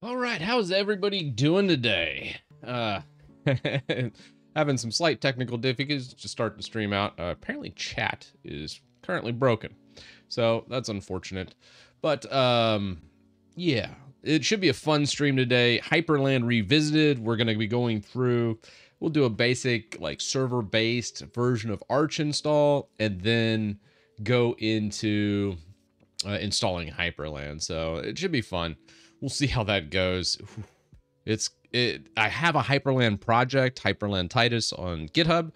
All right, how's everybody doing today? Uh, having some slight technical difficulties to start the stream out. Uh, apparently, chat is currently broken, so that's unfortunate. But um, yeah, it should be a fun stream today. Hyprland Revisited. We're gonna be going through. We'll do a basic like server-based version of Arch install, and then go into uh, installing Hyprland. So it should be fun we'll see how that goes. It's it. I have a Hyprland project, Hyprland Titus on GitHub.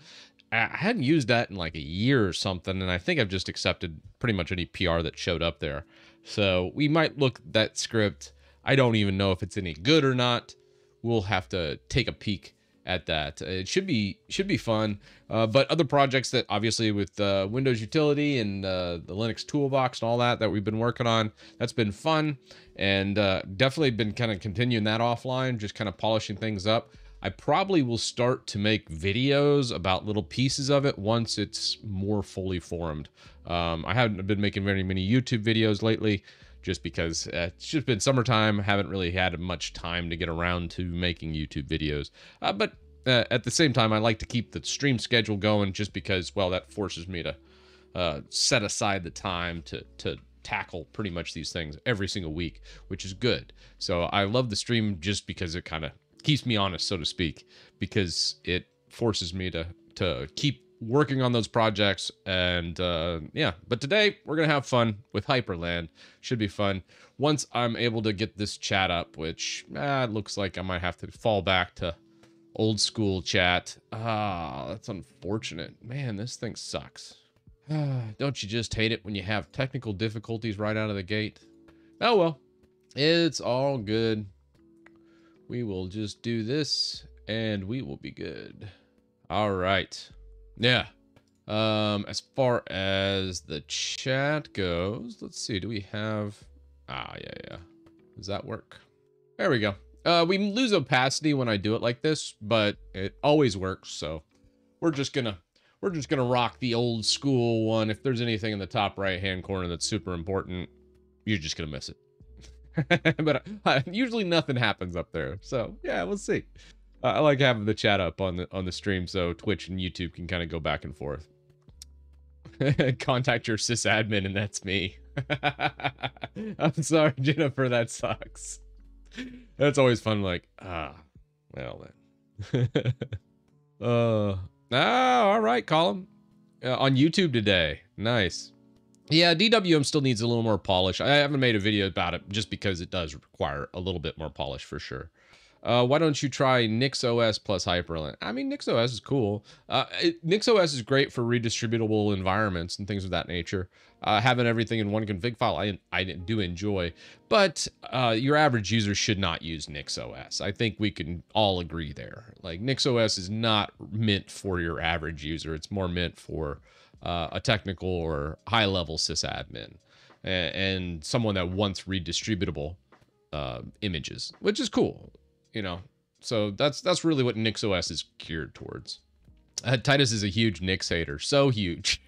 I hadn't used that in like a year or something, and I think I've just accepted pretty much any PR that showed up there. So we might look that script. I don't even know if it's any good or not. We'll have to take a peek at that. It should be should be fun. Uh, but other projects that obviously with uh, Windows Utility and uh, the Linux Toolbox and all that that we've been working on, that's been fun and uh, definitely been kind of continuing that offline, just kind of polishing things up. I probably will start to make videos about little pieces of it once it's more fully formed. Um, I haven't been making very many YouTube videos lately just because uh, it's just been summertime. haven't really had much time to get around to making YouTube videos. Uh, but uh, at the same time, I like to keep the stream schedule going just because, well, that forces me to uh, set aside the time to to tackle pretty much these things every single week, which is good. So I love the stream just because it kind of keeps me honest, so to speak, because it forces me to to keep working on those projects and uh, yeah but today we're gonna have fun with Hyprland. Should be fun. Once i'm able to get this chat up which ah, looks like i might have to fall back to old school chat. Ah that's unfortunate. Man this thing sucks. Don't you just hate it when you have technical difficulties right out of the gate? Oh well it's all good. We will just do this and we will be good. All right yeah. Um, as far as the chat goes, let's see. Do we have? Ah, yeah, yeah. Does that work? There we go. Uh, we lose opacity when I do it like this, but it always works. So we're just gonna we're just gonna rock the old school one. If there's anything in the top right hand corner that's super important, you're just gonna miss it. but uh, usually nothing happens up there. So yeah, we'll see. I like having the chat up on the on the stream so Twitch and YouTube can kind of go back and forth. Contact your sysadmin and that's me. I'm sorry, Jennifer, that sucks. That's always fun, like, ah, well then. uh, ah, all right, Colin. Uh, on YouTube today. Nice. Yeah, DWM still needs a little more polish. I haven't made a video about it just because it does require a little bit more polish for sure uh, why don't you try NixOS plus Hyprland? I mean, NixOS is cool. Uh, NixOS is great for redistributable environments and things of that nature. Uh, having everything in one config file, I, I do enjoy, but uh, your average user should not use NixOS. I think we can all agree there. Like NixOS is not meant for your average user. It's more meant for uh, a technical or high level sysadmin and, and someone that wants redistributable uh, images, which is cool you know. So that's that's really what NixOS is geared towards. Uh, Titus is a huge Nix hater, so huge.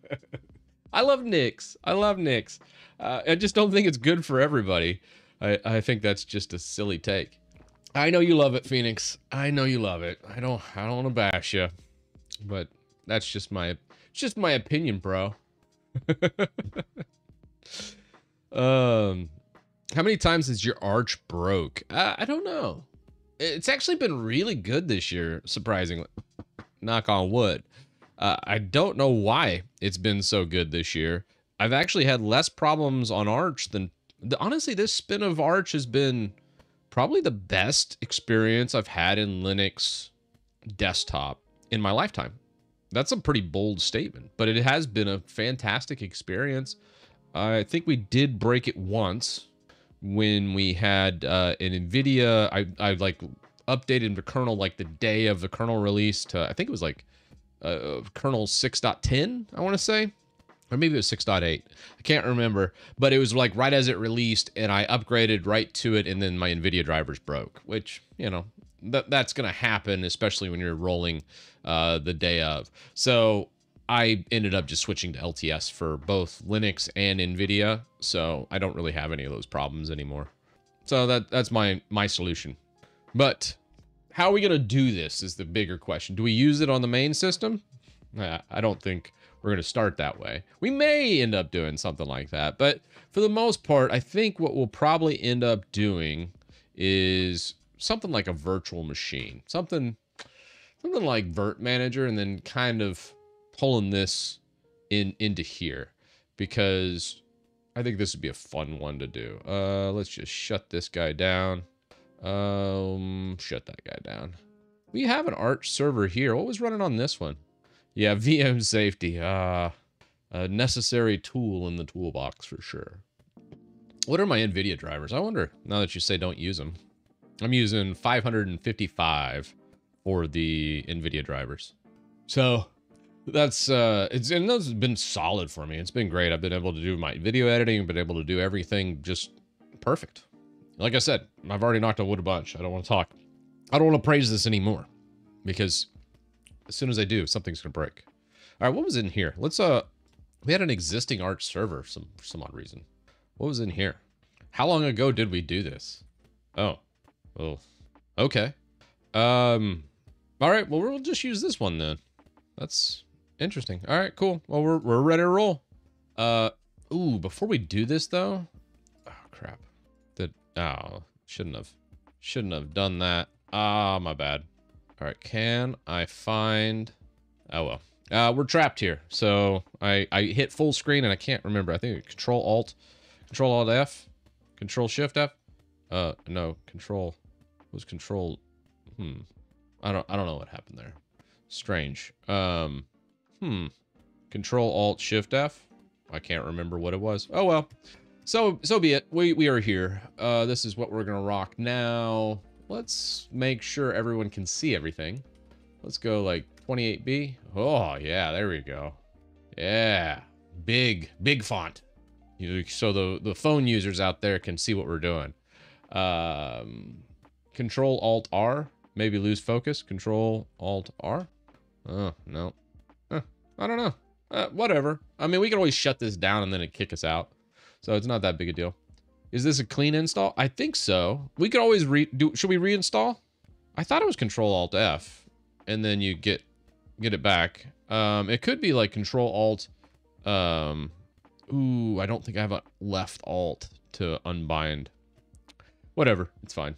I love Nix. I love Nix. Uh, I just don't think it's good for everybody. I, I think that's just a silly take. I know you love it, Phoenix. I know you love it. I don't I don't want to bash you, but that's just my just my opinion, bro. um, how many times has your arch broke? Uh, I don't know. It's actually been really good this year, surprisingly. Knock on wood. Uh, I don't know why it's been so good this year. I've actually had less problems on Arch than honestly. This spin of Arch has been probably the best experience I've had in Linux desktop in my lifetime. That's a pretty bold statement, but it has been a fantastic experience. I think we did break it once when we had uh, an NVIDIA, I, I like updated the kernel like the day of the kernel release to, I think it was like uh, kernel 6.10, I want to say. Or maybe it was 6.8. I can't remember. But it was like right as it released, and I upgraded right to it, and then my NVIDIA drivers broke, which, you know, that that's going to happen, especially when you're rolling uh, the day of. So I ended up just switching to LTS for both Linux and NVIDIA, so I don't really have any of those problems anymore. So that that's my my solution. But how are we gonna do this is the bigger question. Do we use it on the main system? I don't think we're gonna start that way. We may end up doing something like that, but for the most part, I think what we'll probably end up doing is something like a virtual machine. Something something like Virt Manager and then kind of pulling this in into here because I think this would be a fun one to do. Uh, let's just shut this guy down. Um, shut that guy down. We have an Arch server here. What was running on this one? Yeah, VM safety. Uh, a necessary tool in the toolbox for sure. What are my NVIDIA drivers? I wonder, now that you say don't use them. I'm using 555 for the NVIDIA drivers. So that's uh it's and have been solid for me. It's been great. I've been able to do my video editing been able to do everything just perfect. Like i said i've already knocked on wood a bunch. I don't want to talk i don't want to praise this anymore because as soon as i do something's gonna break. All right what was in here? Let's uh we had an existing arch server some for some odd reason. What was in here? How long ago did we do this? Oh oh okay. Um all right well we'll just use this one then. That's Interesting. All right, cool. Well, we're, we're ready to roll. Uh, ooh, before we do this though, oh crap. That, oh, shouldn't have, shouldn't have done that. Ah, my bad. All right, can I find, oh well. Uh, we're trapped here. So I, I hit full screen and I can't remember. I think control alt, control alt F, control shift F. Uh, no, control, was control, hmm. I don't, I don't know what happened there. Strange. Um, Hmm. Control Alt Shift F. I can't remember what it was. Oh well. So so be it. We we are here. Uh, this is what we're gonna rock now. Let's make sure everyone can see everything. Let's go like 28B. Oh yeah, there we go. Yeah, big big font. You, so the the phone users out there can see what we're doing. Um, Control Alt R. Maybe lose focus. Control Alt R. Oh no, whatever. I mean, we can always shut this down and then it kick us out. So it's not that big a deal. Is this a clean install? I think so. We could always re do. Should we reinstall? I thought it was Control Alt F, and then you get get it back. Um, it could be like Control Alt. Um, ooh, I don't think I have a left Alt to unbind. Whatever, it's fine.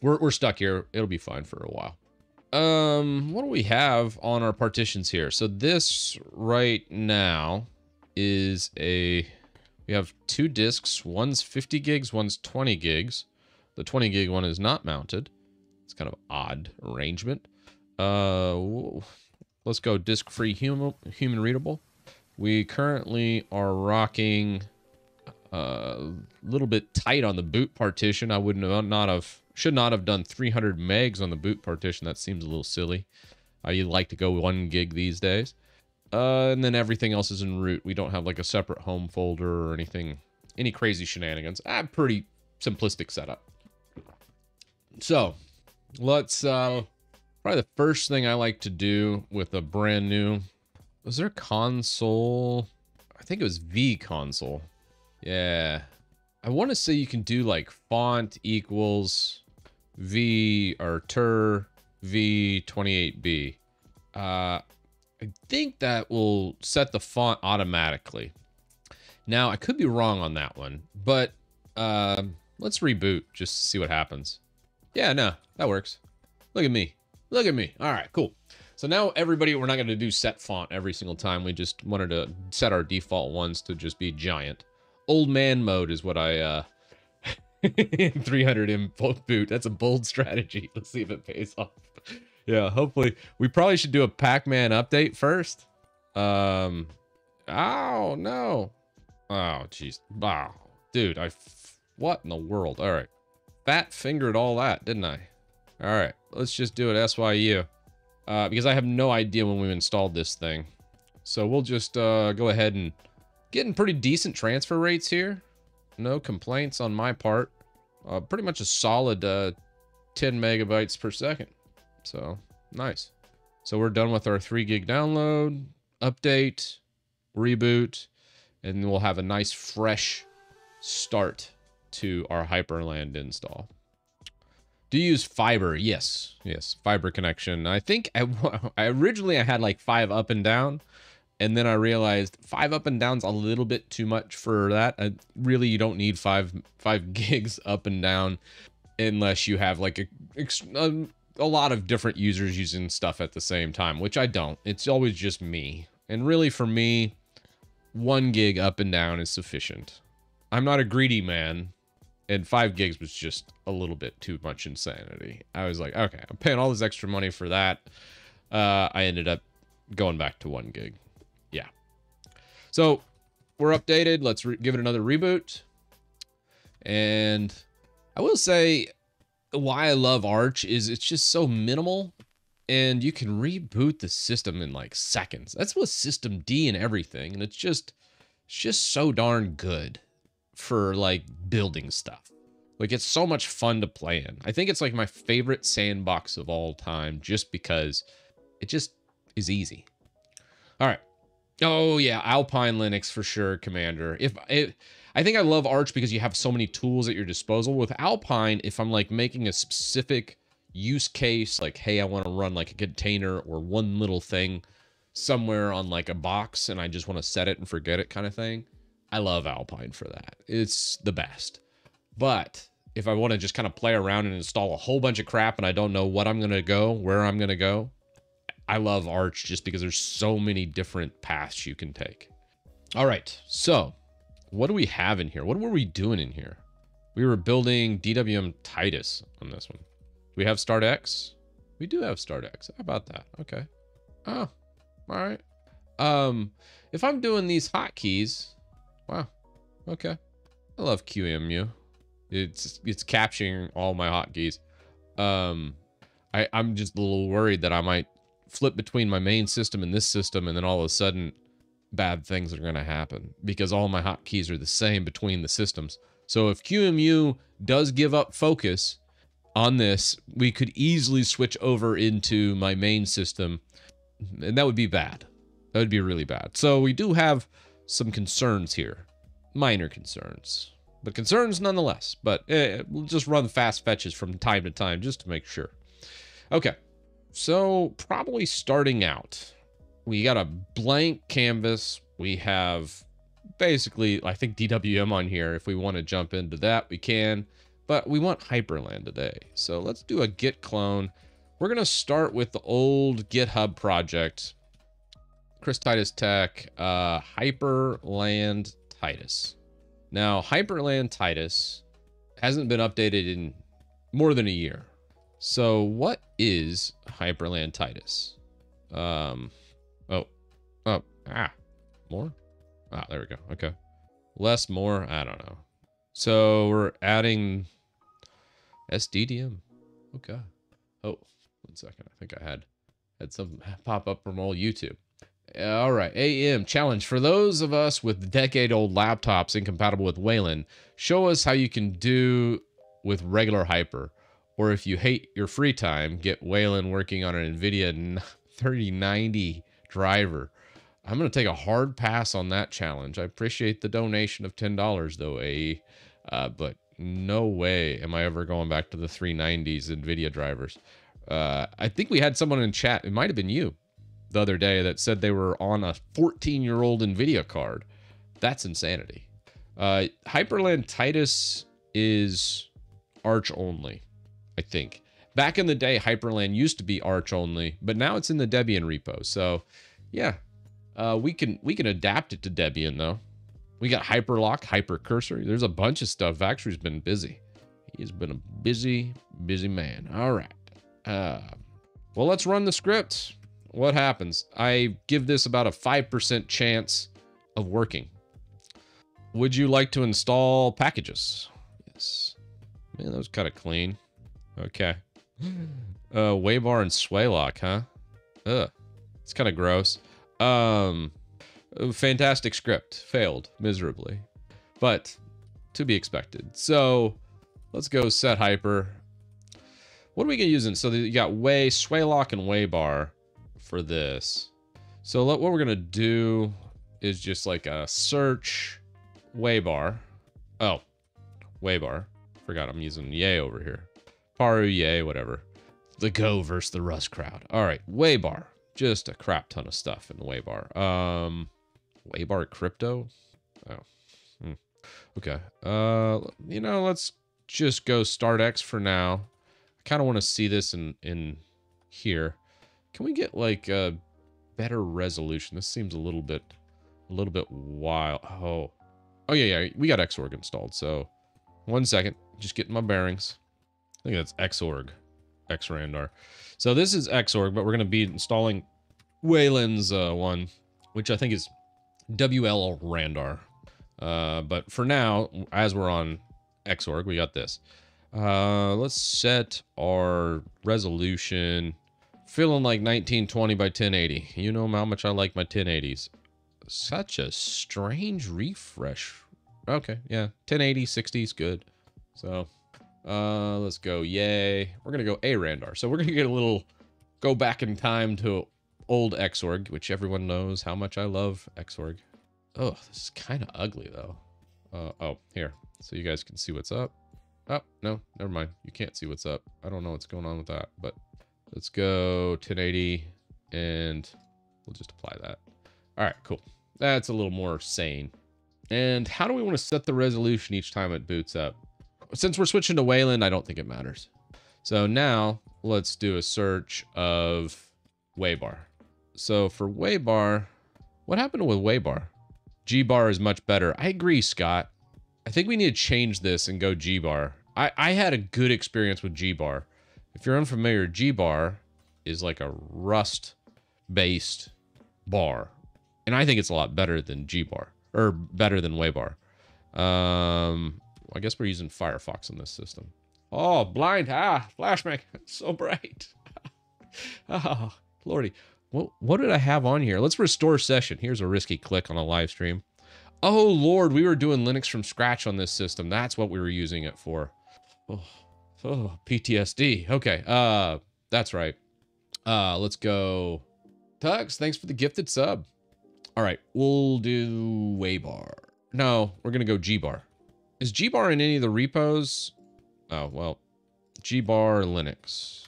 We're we're stuck here. It'll be fine for a while. Um, what do we have on our partitions here? So this right now is a, we have two disks. One's 50 gigs, one's 20 gigs. The 20 gig one is not mounted. It's kind of odd arrangement. Uh, let's go disk free human, human readable. We currently are rocking a uh, little bit tight on the boot partition. I wouldn't have not have should not have done 300 megs on the boot partition. That seems a little silly. I like to go one gig these days. Uh, and then everything else is in root. We don't have like a separate home folder or anything, any crazy shenanigans. Ah, pretty simplistic setup. So let's, uh, probably the first thing I like to do with a brand new, was there console? I think it was V console. Yeah. I want to say you can do like font equals V or tur V28B. Uh, I think that will set the font automatically. Now, I could be wrong on that one, but uh, let's reboot just to see what happens. Yeah, no, that works. Look at me. Look at me. All right, cool. So now everybody, we're not going to do set font every single time. We just wanted to set our default ones to just be giant. Old man mode is what I uh, 300 in boot. That's a bold strategy. Let's see if it pays off. Yeah, hopefully. We probably should do a pacman update first. Um, oh, no. Oh, jeez. Wow. Dude, I... What in the world? All right. Fat fingered all that, didn't I? All right. Let's just do it SYU. Uh, because I have no idea when we installed this thing. So we'll just uh, go ahead and... Getting pretty decent transfer rates here. No complaints on my part. Uh, pretty much a solid uh, 10 megabytes per second. So, nice. So we're done with our 3 gig download, update, reboot, and we'll have a nice fresh start to our Hyprland install. Do you use fiber? Yes, yes, fiber connection. I think I, I originally I had like five up and down, and then I realized five up and down's a little bit too much for that. I, really, you don't need five five gigs up and down unless you have like a, a a lot of different users using stuff at the same time, which I don't. It's always just me, and really for me, one gig up and down is sufficient. I'm not a greedy man, and five gigs was just a little bit too much insanity. I was like, okay, I'm paying all this extra money for that. Uh, I ended up going back to one gig. So we're updated. Let's give it another reboot. And I will say why I love Arch is it's just so minimal and you can reboot the system in like seconds. That's with systemd and everything. And it's just, it's just so darn good for like building stuff. Like it's so much fun to play in. I think it's like my favorite sandbox of all time just because it just is easy. All right. Oh yeah, Alpine Linux for sure, Commander. If it, I think I love Arch because you have so many tools at your disposal. With Alpine, if I'm like making a specific use case, like hey, I want to run like a container or one little thing somewhere on like a box, and I just want to set it and forget it, kind of thing. I love Alpine for that. It's the best. But if I want to just kind of play around and install a whole bunch of crap and I don't know what I'm to go, where I'm to go, I love Arch just because there's so many different paths you can take. All right, so what do we have in here? What were we doing in here? We were building DWM Titus on this one. Do we have StartX? We do have StartX. How about that? Okay. Oh, all right. Um, if I'm doing these hotkeys, wow. Okay. I love QEMU. It's it's capturing all my hotkeys. Um, I I'm just a little worried that I might flip between my main system and this system, and then all of a sudden, bad things are going to happen because all my hotkeys are the same between the systems. So if QEMU does give up focus on this, we could easily switch over into my main system, and that would be bad. That would be really bad. So we do have some concerns here, minor concerns, but concerns nonetheless. But eh, we'll just run fast fetches from time to time just to make sure. Okay, so probably starting out, we got a blank canvas. We have basically, I think DWM on here. If we want to jump into that, we can. But we want Hyprland today. So let's do a git clone. We're going to start with the old GitHub project. Chris Titus Tech, uh, Hyprland Titus. Now, Hyprland Titus hasn't been updated in more than a year. So what is Hyprland Titus? Um, oh, oh, ah, more? Ah, there we go. Okay. Less, more, I don't know. So we're adding SDDM. Okay. Oh, one second. I think I had had something pop up from old YouTube. All right, AM challenge for those of us with decade-old laptops incompatible with Wayland. Show us how you can do with regular Hyper. Or if you hate your free time, get Wayland working on an NVIDIA 3090 driver. I'm going to take a hard pass on that challenge. I appreciate the donation of $10 though, AE. Uh, but no way am I ever going back to the 390s NVIDIA drivers. Uh, I think we had someone in chat, it might have been you, the other day that said they were on a 14-year-old NVIDIA card. That's insanity. Uh, Hyprland Titus is Arch only. I think. Back in the day, Hyprland used to be Arch only, but now it's in the Debian repo. So, yeah, uh, we can we can adapt it to Debian though. We got Hyprlock, Hyprcursor. There's a bunch of stuff. Vaxry's been busy. He's been a busy, busy man. All right. Uh, well, let's run the script. What happens? I give this about a 5% chance of working. Would you like to install packages? Yes. Man, that was kind of clean. Okay. Uh, Waybar and Swaylock, huh? Ugh. It's kind of gross. Um, fantastic script. Failed miserably. But to be expected. So let's go set hyper. What are we going to use? In? So you got Way, Swaylock, and Waybar for this. So what we're going to do is just like a search Waybar. Oh, Waybar. Forgot I'm using Yay over here. Paru, Yay, whatever. The Go versus the Rust crowd. All right, Waybar. Just a crap ton of stuff in Waybar. Um, Waybar crypto. Oh, hmm. okay. Uh, you know, let's just go start X for now. I kind of want to see this in in here. Can we get like a better resolution? This seems a little bit, a little bit wild. Oh, oh yeah, yeah. We got Xorg installed. So, one second, just getting my bearings. I think that's Xorg, xrandr. So this is Xorg, but we're gonna be installing Wayland's uh, one, which I think is wlr-randr. Uh, but for now, as we're on Xorg, we got this. Uh, let's set our resolution. Feeling like 1920 by 1080. You know how much I like my 1080s. Such a strange refresh. Okay, yeah. 1080, 60 is good. So, uh, let's go. Yay. We're going to go ARandR. So we're going to get a little, go back in time to old Xorg, which everyone knows how much I love Xorg. Oh, this is kind of ugly though. Uh, oh, here. So you guys can see what's up. Oh, no, never mind. You can't see what's up. I don't know what's going on with that, but let's go 1080 and we'll just apply that. All right, cool. That's a little more sane. And how do we want to set the resolution each time it boots up? Since we're switching to Wayland, I don't think it matters. So now let's do a search of Waybar. So for Waybar, what happened with Waybar? G-bar is much better. I agree, Scott. I think we need to change this and go G-bar. I, I had a good experience with G-bar. If you're unfamiliar, G-bar is like a Rust-based bar. And I think it's a lot better than G-bar. Or better than Waybar. Um, I guess we're using Firefox on this system. Oh, blind. Ah. It's so bright. oh, lordy. What, what did I have on here? Let's restore session. Here's a risky click on a live stream. Oh, Lord, we were doing Linux from scratch on this system. That's what we were using it for. Oh, oh PTSD. Okay, uh, that's right. Uh, let's go. Tugs, thanks for the gifted sub. All right, we'll do Waybar. No, we're going to go G-bar. Is G-bar in any of the repos? Oh, well, G-bar Linux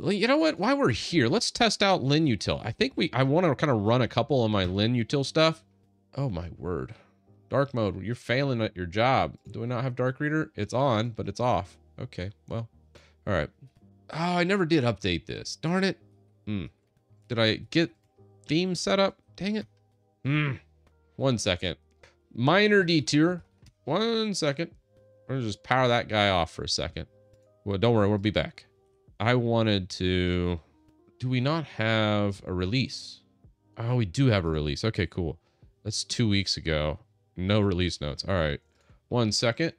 you know what? While we're here, let's test out Linutil. I think we, I want to kind of run a couple of my Linutil stuff. Oh my word. Dark mode, you're failing at your job. Do I not have Dark Reader? It's on, but it's off. Okay, well, all right. Oh, I never did update this. Darn it. Hmm. Did I get theme set up? Dang it. Hmm. One second. Minor detour. One second. I'm gonna just power that guy off for a second. Well, don't worry, we'll be back. I wanted to... Do we not have a release? Oh, we do have a release. Okay, cool. That's two weeks ago. No release notes. All right. One second.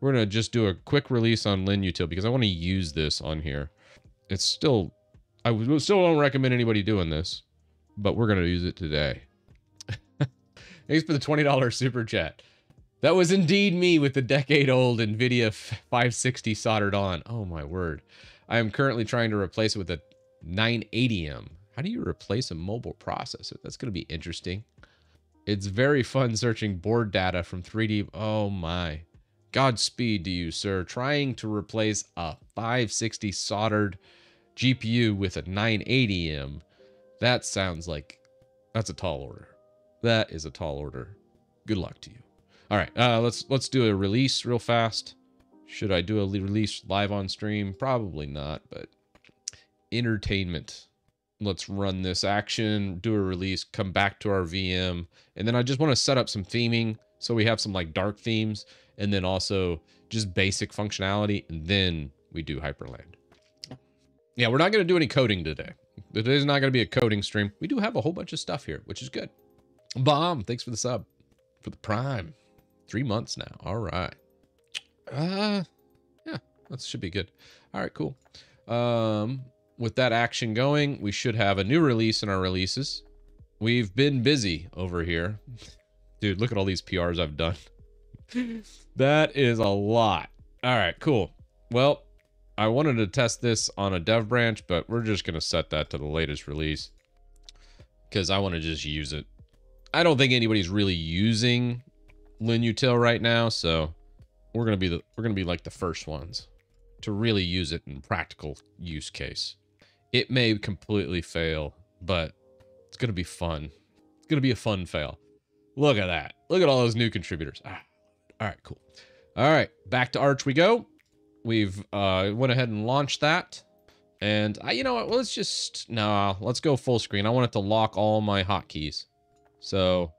We're going to just do a quick release on Linutil because I want to use this on here. It's still... I still don't recommend anybody doing this, but we're going to use it today. Thanks for the $20 super chat. That was indeed me with the decade-old NVIDIA 560 soldered on. Oh, my word. I am currently trying to replace it with a 980M. How do you replace a mobile processor? That's going to be interesting. It's very fun searching board data from 3D. Oh my. Godspeed to you, sir. Trying to replace a 560 soldered GPU with a 980M. That sounds like that's a tall order. That is a tall order. Good luck to you. All right, uh, let's let's do a release real fast. Should I do a release live on stream? Probably not, but entertainment. Let's run this action, do a release, come back to our VM. And then I just want to set up some theming. So we have some like dark themes and then also just basic functionality. And then we do Hyprland. Yeah, we're not going to do any coding today. Today's not going to be a coding stream. We do have a whole bunch of stuff here, which is good. Bomb, thanks for the sub. For the prime. Three months now. All right. Uh, yeah, that should be good. All right, cool. Um, with that action going, we should have a new release in our releases. We've been busy over here. Dude, look at all these PRs I've done. that is a lot. All right, cool. Well, I wanted to test this on a dev branch, but we're just going to set that to the latest release because I want to just use it. I don't think anybody's really using Linutil right now, so we're gonna be the we're gonna be like the first ones to really use it in practical use case. It may completely fail, but it's gonna be fun. It's gonna be a fun fail. Look at that. Look at all those new contributors. Ah, all right, cool. All right, back to Arch we go. We've uh, went ahead and launched that. And I, you know what, let's just, no, let's go full screen. I want it to lock all my hotkeys. So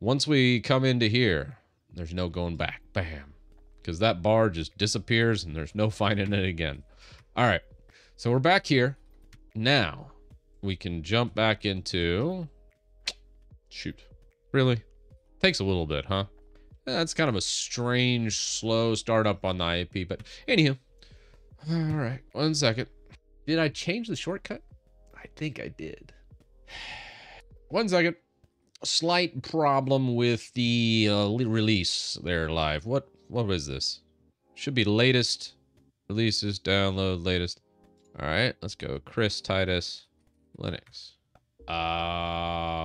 once we come into here, there's no going back. Bam. Because that bar just disappears and there's no finding it again. All right. So we're back here. Now we can jump back into, shoot, really? Takes a little bit, huh? Eh, That's kind of a strange, slow startup on the IAP, but anywho. All right, one second. Did I change the shortcut? I think I did. One second. Slight problem with the uh, release there live. What what was this? Should be latest releases, download latest. All right, let's go. Chris Titus, Linux. Oh,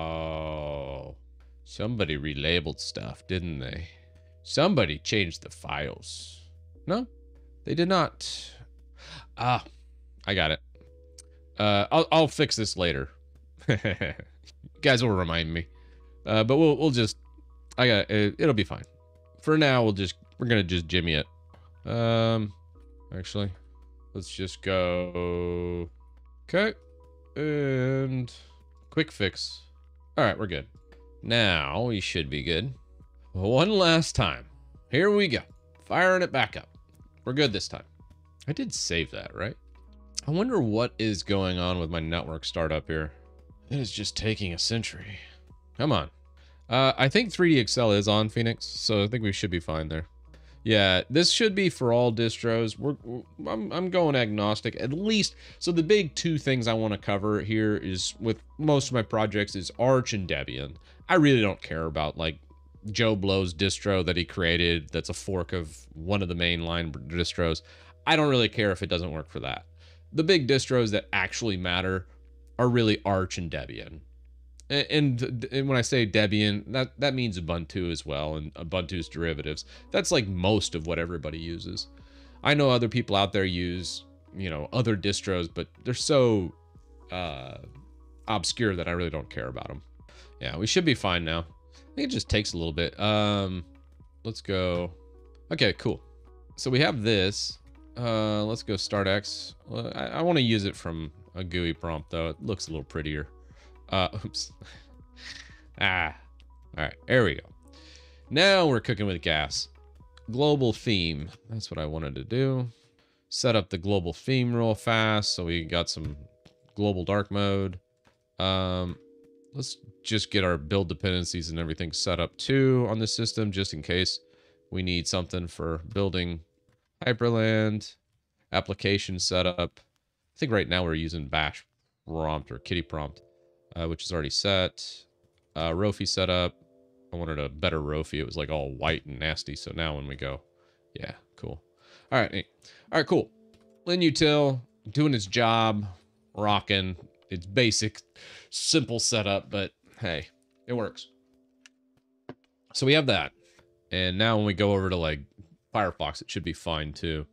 somebody relabeled stuff, didn't they? Somebody changed the files. No, they did not. Ah, I got it. Uh, I'll I'll fix this later. you guys will remind me. Uh, but we'll we'll just I got it, it'll be fine. For now, we'll just we're gonna just jimmy it. Um, actually, let's just go. Okay, and quick fix. All right, we're good. Now we should be good. One last time. Here we go. Firing it back up. We're good this time. I did save that, right? I wonder what is going on with my network startup here. It is just taking a century. Come on. Uh, I think 3DXL is on Phoenix, so I think we should be fine there. Yeah, this should be for all distros. We're, I'm, I'm going agnostic, at least. So the big two things I want to cover here is with most of my projects is Arch and Debian. I really don't care about like Joe Blow's distro that he created that's a fork of one of the mainline distros. I don't really care if it doesn't work for that the big distros that actually matter are really Arch and Debian. And, and, when I say Debian, that, that means Ubuntu as well, and Ubuntu's derivatives. That's like most of what everybody uses. I know other people out there use, you know, other distros, but they're so uh, obscure that I really don't care about them. Yeah, we should be fine now. I think it just takes a little bit. Um, let's go. Okay, cool. So we have this. Uh, let's go start X. I want to use it from a GUI prompt though. It looks a little prettier. Uh, oops. ah, all right, there we go. Now we're cooking with gas. Global theme. That's what I wanted to do. Set up the global theme real fast. So we got some global dark mode. Um, let's just get our build dependencies and everything set up too on the system, just in case we need something for building Hyprland, application setup. I think right now we're using bash prompt or kitty prompt, uh, which is already set. Uh, Rofi setup. I wanted a better Rofi. It was like all white and nasty. So now when we go, yeah, cool. All right, all right, cool. Linutil doing his job, rocking. It's basic, simple setup, but hey, it works. So we have that. And now when we go over to like Firefox, it should be fine too.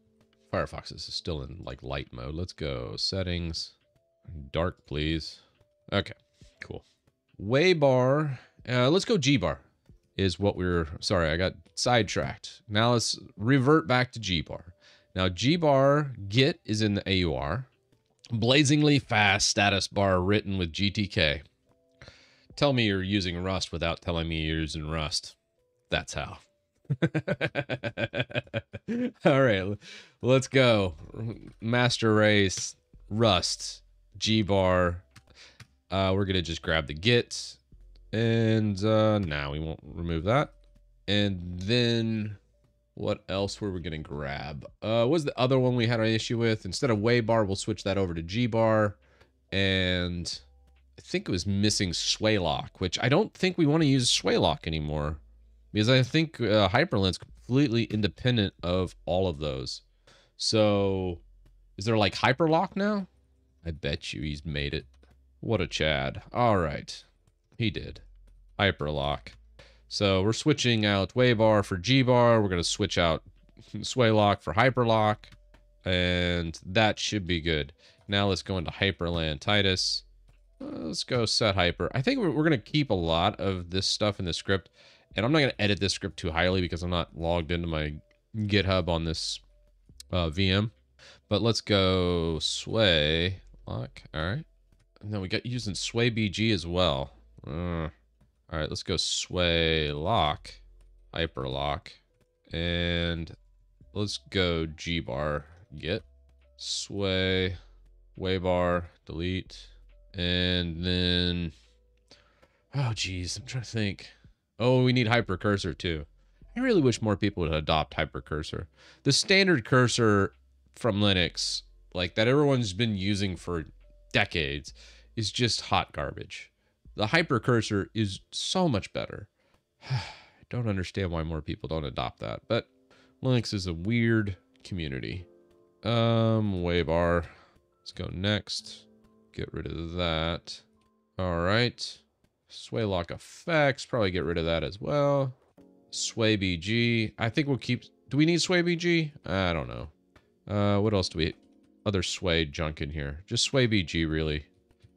Firefox is still in like light mode. Let's go settings, dark, please. Okay, cool. Waybar, uh, let's go G bar is what we're, sorry, I got sidetracked. Now let's revert back to G bar. Now G bar Git is in the AUR. Blazingly fast status bar written with GTK. Tell me you're using Rust without telling me you're using Rust. That's how. All right, let's go. Master race, Rust, G bar. Uh, we're gonna just grab the git, and uh, now we won't remove that. And then what else were we gonna grab? Uh, was the other one we had an issue with? Instead of way bar, we'll switch that over to G bar, and I think it was missing Swaylock, which I don't think we want to use Swaylock anymore because I think uh, Hyprland's completely independent of all of those. So, is there like Hyprlock now? I bet you he's made it. What a Chad. All right. He did. Hyprlock. So we're switching out Waybar for Gbar. We're going to switch out sway lock for hyprlock, and that should be good. Now let's go into Hyprland Titus. Uh, let's go set hyper. I think we're, we're going to keep a lot of this stuff in the script, and I'm not going to edit this script too highly because I'm not logged into my GitHub on this uh, VM. But let's go sway lock. All right. Then we got using sway BG as well. Uh, all right, let's go sway lock, hyprlock, and let's go G bar get sway, way bar, delete, and then oh geez, I'm trying to think. Oh, we need hyprcursor too. I really wish more people would adopt hyprcursor. The standard cursor from Linux, like that everyone's been using for decades, is just hot garbage. The hyprcursor is so much better. I don't understand why more people don't adopt that, but Linux is a weird community. Um, Waybar. Let's go next. Get rid of that. All right. Sway lock effects. Probably get rid of that as well. Sway BG. I think we'll keep... Do we need Sway BG? I don't know. Uh, what else do we... Other Sway junk in here. Just Sway BG, really.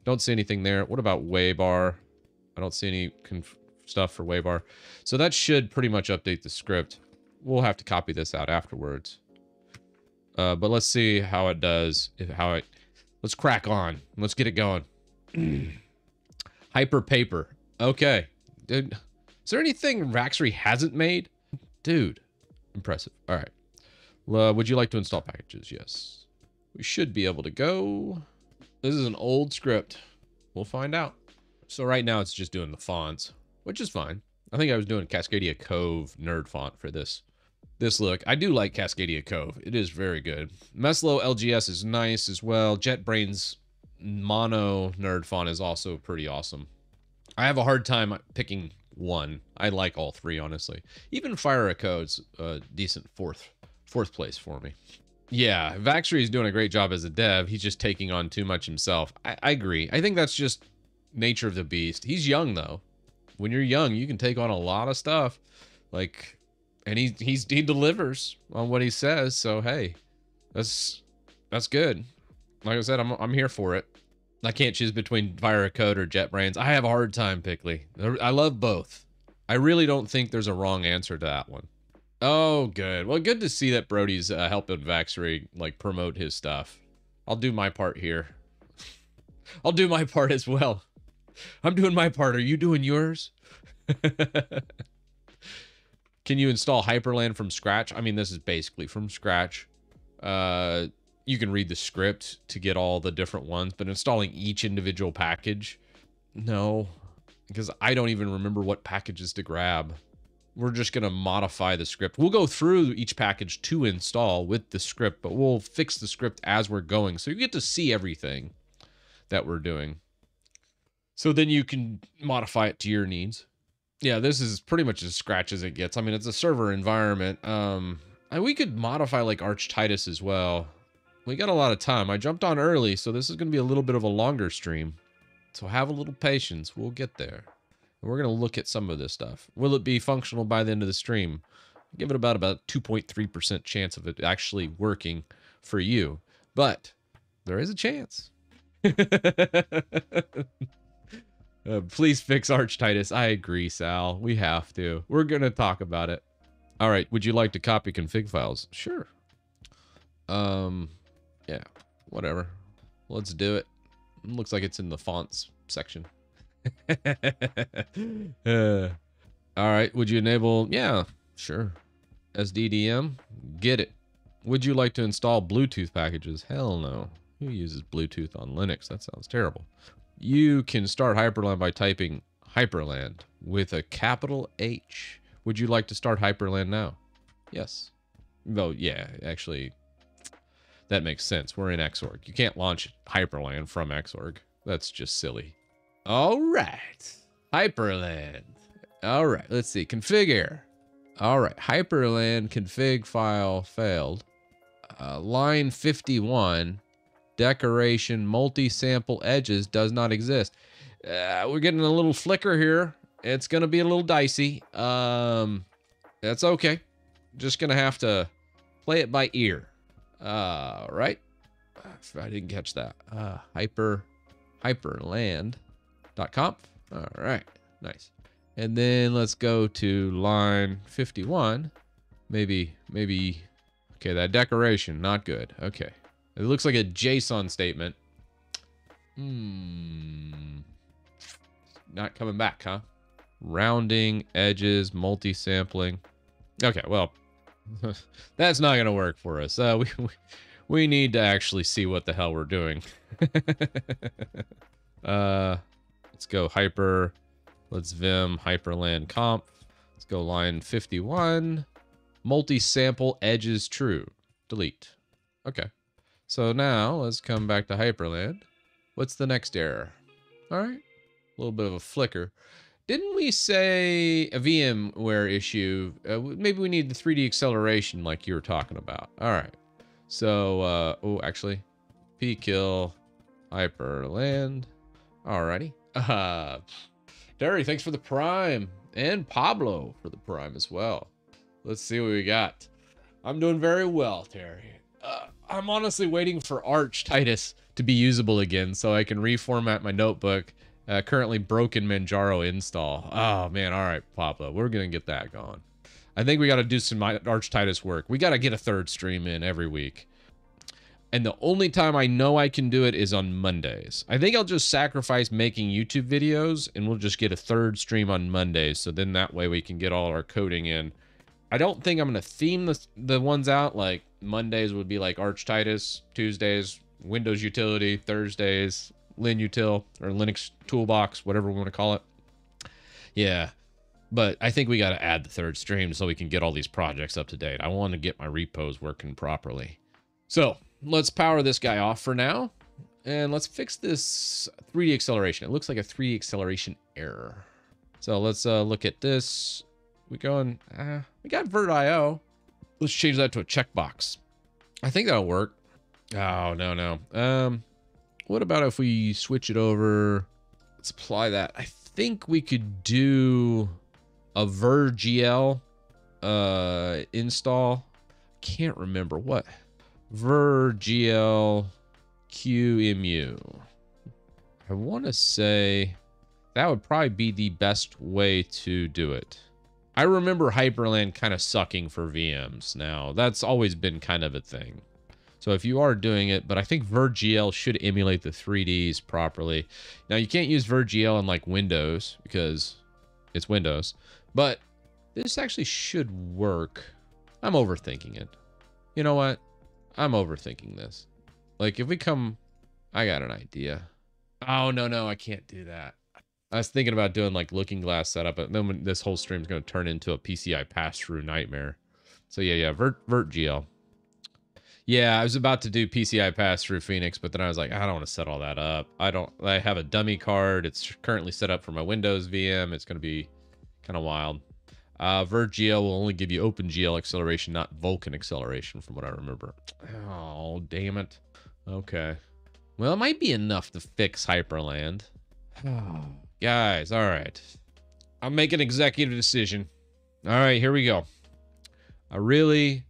Don't see anything there. What about Waybar? I don't see any stuff for Waybar. So that should pretty much update the script. We'll have to copy this out afterwards. Uh, but let's see how it does. If, how it. Let's crack on. Let's get it going. hyprpaper. Okay. Dude, is there anything Vaxry hasn't made? Dude. Impressive. All right. Uh, would you like to install packages? Yes. We should be able to go. This is an old script. We'll find out. So right now it's just doing the fonts, which is fine. I think I was doing Cascadia Cove nerd font for this this look. I do like Cascadia Cove. It is very good. Meslo LGS is nice as well. JetBrains mono nerd font is also pretty awesome. I have a hard time picking one. I like all three, honestly. Even Fira Code's a decent fourth fourth place for me. Yeah, Vaxry is doing a great job as a dev. He's just taking on too much himself. I, I agree. I think that's just nature of the beast. He's young though. When you're young, you can take on a lot of stuff. Like, and he he's he delivers on what he says. So hey, that's that's good. Like I said, I'm I'm here for it. I can't choose between Fira Code or JetBrains. I have a hard time, Pickley. I love both. I really don't think there's a wrong answer to that one. Oh, good. Well, good to see that Brody's uh, helping Vaxry like promote his stuff. I'll do my part here. I'll do my part as well. I'm doing my part. Are you doing yours? Can you install Hyprland from scratch? I mean, this is basically from scratch. Uh, you can read the script to get all the different ones, but installing each individual package, no, because I don't even remember what packages to grab we're just going to modify the script. We'll go through each package to install with the script, but we'll fix the script as we're going. So you get to see everything that we're doing. So then you can modify it to your needs. Yeah, this is pretty much as scratch as it gets. I mean, it's a server environment. Um, and we could modify like Arch Titus as well. We got a lot of time. I jumped on early, so this is going to be a little bit of a longer stream. So have a little patience. We'll get there. And we're going to look at some of this stuff. Will it be functional by the end of the stream? Give it about about 2.3% chance of it actually working for you. But there is a chance. uh, please fix Arch Titus. I agree, Sal. We have to. We're going to talk about it. All right. Would you like to copy config files? Sure. Um, yeah, whatever. Let's do it. Looks like it's in the fonts section. uh, all right. Would you enable? Yeah, sure. SDDM, get it. Would you like to install Bluetooth packages? Hell no. Who uses Bluetooth on Linux? That sounds terrible. You can start Hyprland by typing Hyprland with a capital H. Would you like to start Hyprland now? Yes. Well, yeah, actually, that makes sense. We're in Xorg. You can't launch Hyprland from Xorg. That's just silly. All right. Hyprland. All right. Let's see. Configure. All right. Hyprland config file failed. Uh, line 51. Decoration multi-sample edges does not exist. Uh, we're getting a little flicker here. It's going to be a little dicey. Um, that's okay. Just going to have to play it by ear. Uh, right? I didn't catch that. Uh, hyper, hyprland.conf. All right, nice. And then let's go to line 51. Maybe, maybe, okay, that decoration, not good. Okay. It looks like a JSON statement. Hmm. Not coming back, huh? Rounding, edges, multi-sampling. Okay, well, that's not going to work for us. Uh, we, we need to actually see what the hell we're doing. uh, let's go hyper. Let's vim hyprland comp. Let's go line 51. Multi-sample edges true. Delete. Okay. So now let's come back to Hyprland. What's the next error? All right. A little bit of a flicker. Didn't we say a VMware issue? Uh, maybe we need the 3D acceleration like you were talking about. All right. So, uh, oh, actually, pkill Hyprland. Alrighty. Uh, Terry, thanks for the prime. And Pablo for the prime as well. Let's see what we got. I'm doing very well, Terry. Uh, I'm honestly waiting for Arch Titus to be usable again so I can reformat my notebook uh, currently broken Manjaro install. Oh man, all right, Pablo, we're gonna get that going. I think we got to do some Arch Titus work. We got to get a third stream in every week. And the only time I know I can do it is on Mondays. I think I'll just sacrifice making YouTube videos and we'll just get a third stream on Mondays. So then that way we can get all our coding in. I don't think I'm going to theme the, the ones out. Like Mondays would be like Arch Titus, Tuesdays, Windows Utility, Thursdays, LinUtil or Linux Toolbox, whatever we want to call it. Yeah. But I think we got to add the third stream so we can get all these projects up to date. I want to get my repos working properly. So let's power this guy off for now. And let's fix this 3D acceleration. It looks like a 3D acceleration error. So let's uh, look at this. We going, uh, we got virtio. Let's change that to a checkbox. I think that'll work. Oh, no, no. Um, what about if we switch it over? Let's apply that. I think we could do a VirGL uh, install. Can't remember what. VirGL QEMU. I want to say that would probably be the best way to do it. I remember Hyprland kind of sucking for VMs now. That's always been kind of a thing. So if you are doing it, but I think VirGL should emulate the 3Ds properly. Now you can't use VirGL on like Windows because it's Windows, but this actually should work. I'm overthinking it. You know what? I'm overthinking this. Like if we come, I got an idea. Oh no, no, I can't do that. I was thinking about doing like looking glass setup, but then when this whole stream is going to turn into a PCI pass-through nightmare. So yeah, yeah, Vert VirGL. Yeah, I was about to do PCI pass through Phoenix, but then I was like, I don't want to set all that up. I don't. I have a dummy card. It's currently set up for my Windows VM. It's going to be kind of wild. Uh, VirGL will only give you OpenGL acceleration, not Vulkan acceleration, from what I remember. Oh, damn it. Okay. Well, it might be enough to fix Hyprland. Guys, all right. I'll make an executive decision. All right, here we go. I really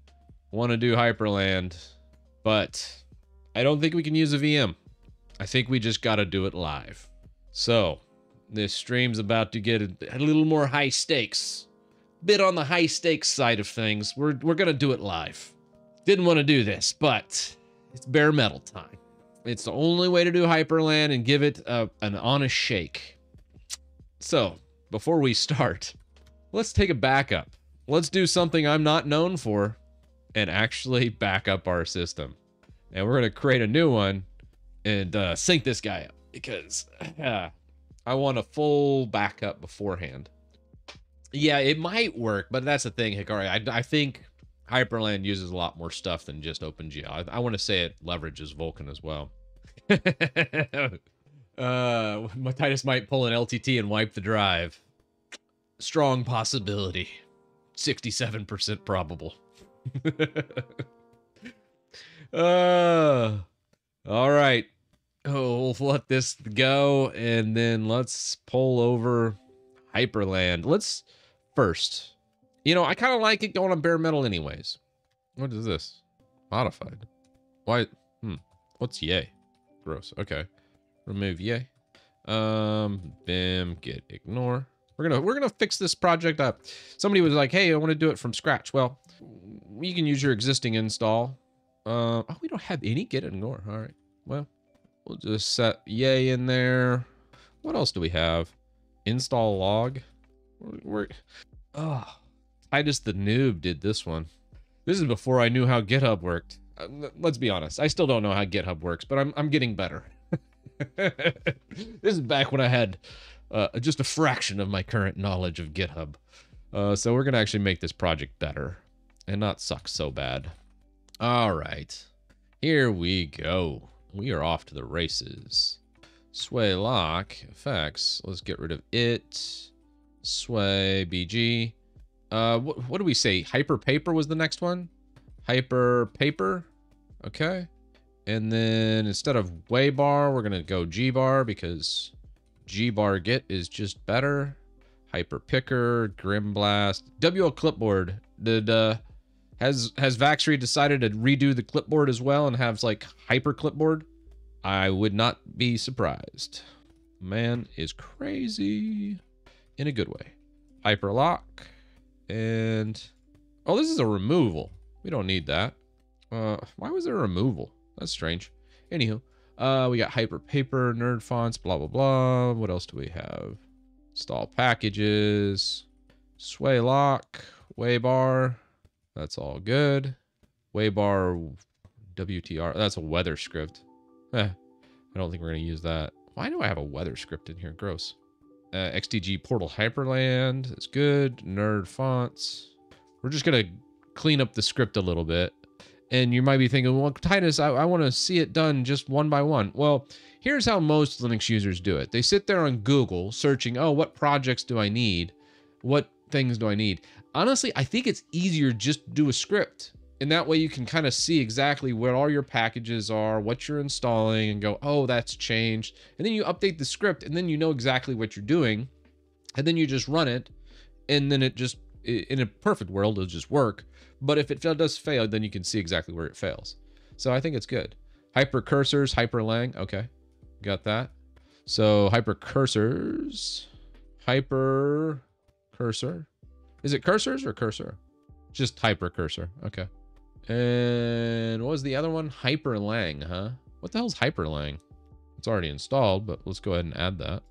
want to do Hyprland, but I don't think we can use a VM. I think we just got to do it live. So, this stream's about to get a, a, little more high stakes. Bit on the high stakes side of things. We're, we're going to do it live. Didn't want to do this, but it's bare metal time. It's the only way to do Hyprland and give it a, an honest shake. So, before we start, let's take a backup. Let's do something I'm not known for and actually back up our system. And we're going to create a new one and uh, sync this guy up because uh, I want a full backup beforehand. Yeah, it might work, but that's the thing, Hikari. I, I think Hyprland uses a lot more stuff than just OpenGL. I, I want to say it leverages Vulkan as well. uh, Titus might pull an LTT and wipe the drive. Strong possibility. 67% probable. uh, all right. Oh, we'll let this go and then let's pull over Hyprland. Let's first, you know, I kind of like it going on bare metal anyways. What is this? Modified. Why? Hmm. What's yay? Gross. Okay. Remove yay. Um, bim, git ignore. We're gonna we're gonna fix this project up. Somebody was like, "Hey, I want to do it from scratch." Well, you can use your existing install. Uh, oh, we don't have any git ignore. All right. Well, we'll just set yay in there. What else do we have? Install log. We're, oh, the noob did this one. This is before I knew how GitHub worked. Uh, let's be honest. I still don't know how GitHub works, but I'm I'm getting better. this is back when I had uh, just a fraction of my current knowledge of GitHub. Uh, so we're going to actually make this project better and not suck so bad. All right. Here we go. We are off to the races. Sway lock effects. Let's get rid of it. Sway BG. Uh, what, do we say? hyprpaper was the next one. hyprpaper. Okay. And then instead of way bar, we're going to go G bar because G bar get is just better. hyprpicker, Grim Blast, WL clipboard. Did uh has has Vaxry decided to redo the clipboard as well and have like hyper clipboard? I would not be surprised. Man is crazy in a good way. Hyprlock and oh, this is a removal. We don't need that. Uh, why was there a removal? That's strange. Anywho, uh, we got hyprpaper, nerd fonts, blah, blah, blah. What else do we have? Install packages, sway lock, waybar. That's all good. Waybar WTR. That's a weather script. Eh, I don't think we're going to use that. Why do I have a weather script in here? Gross. Uh, XDG Portal Hyprland. That's good. Nerd fonts. We're just going to clean up the script a little bit. And you might be thinking, well, Titus, I, I want to see it done just one by one. Well, here's how most Linux users do it. They sit there on Google searching, oh, what projects do I need? What things do I need? Honestly, I think it's easier just to do a script. And that way you can kind of see exactly where all your packages are, what you're installing, and go, oh, that's changed. And then you update the script, and then you know exactly what you're doing. And then you just run it, and then it just, in a perfect world, it'll just work. But if it does fail, then you can see exactly where it fails. So I think it's good. Hyper cursors, hyprlang. Okay, got that. So hyprcursors, hyper cursor. Is it cursors or cursor? Just hyprcursor. Okay. And what was the other one? hyprlang, huh? What the hell's hyprlang? It's already installed, but let's go ahead and add that.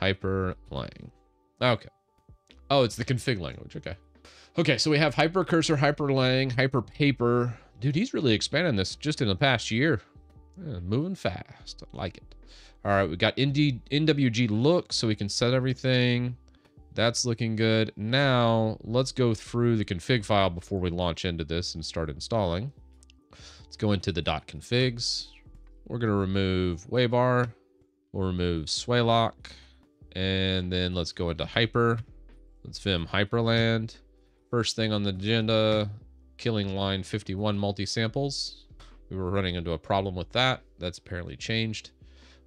hyprlang. Okay. Oh, it's the config language. Okay. Okay, so we have hyprcursor, hyprlang, hyprpaper. Dude, he's really expanding this just in the past year. Yeah, moving fast. I like it. All right, we got ND, nwg-look, so we can set everything. That's looking good. Now, let's go through the config file before we launch into this and start installing. Let's go into the dot .configs. We're going to remove waybar. We'll remove swaylock. And then let's go into hyper. Let's vim hyprland. First thing on the agenda, killing line 51 multi-samples. We were running into a problem with that. That's apparently changed.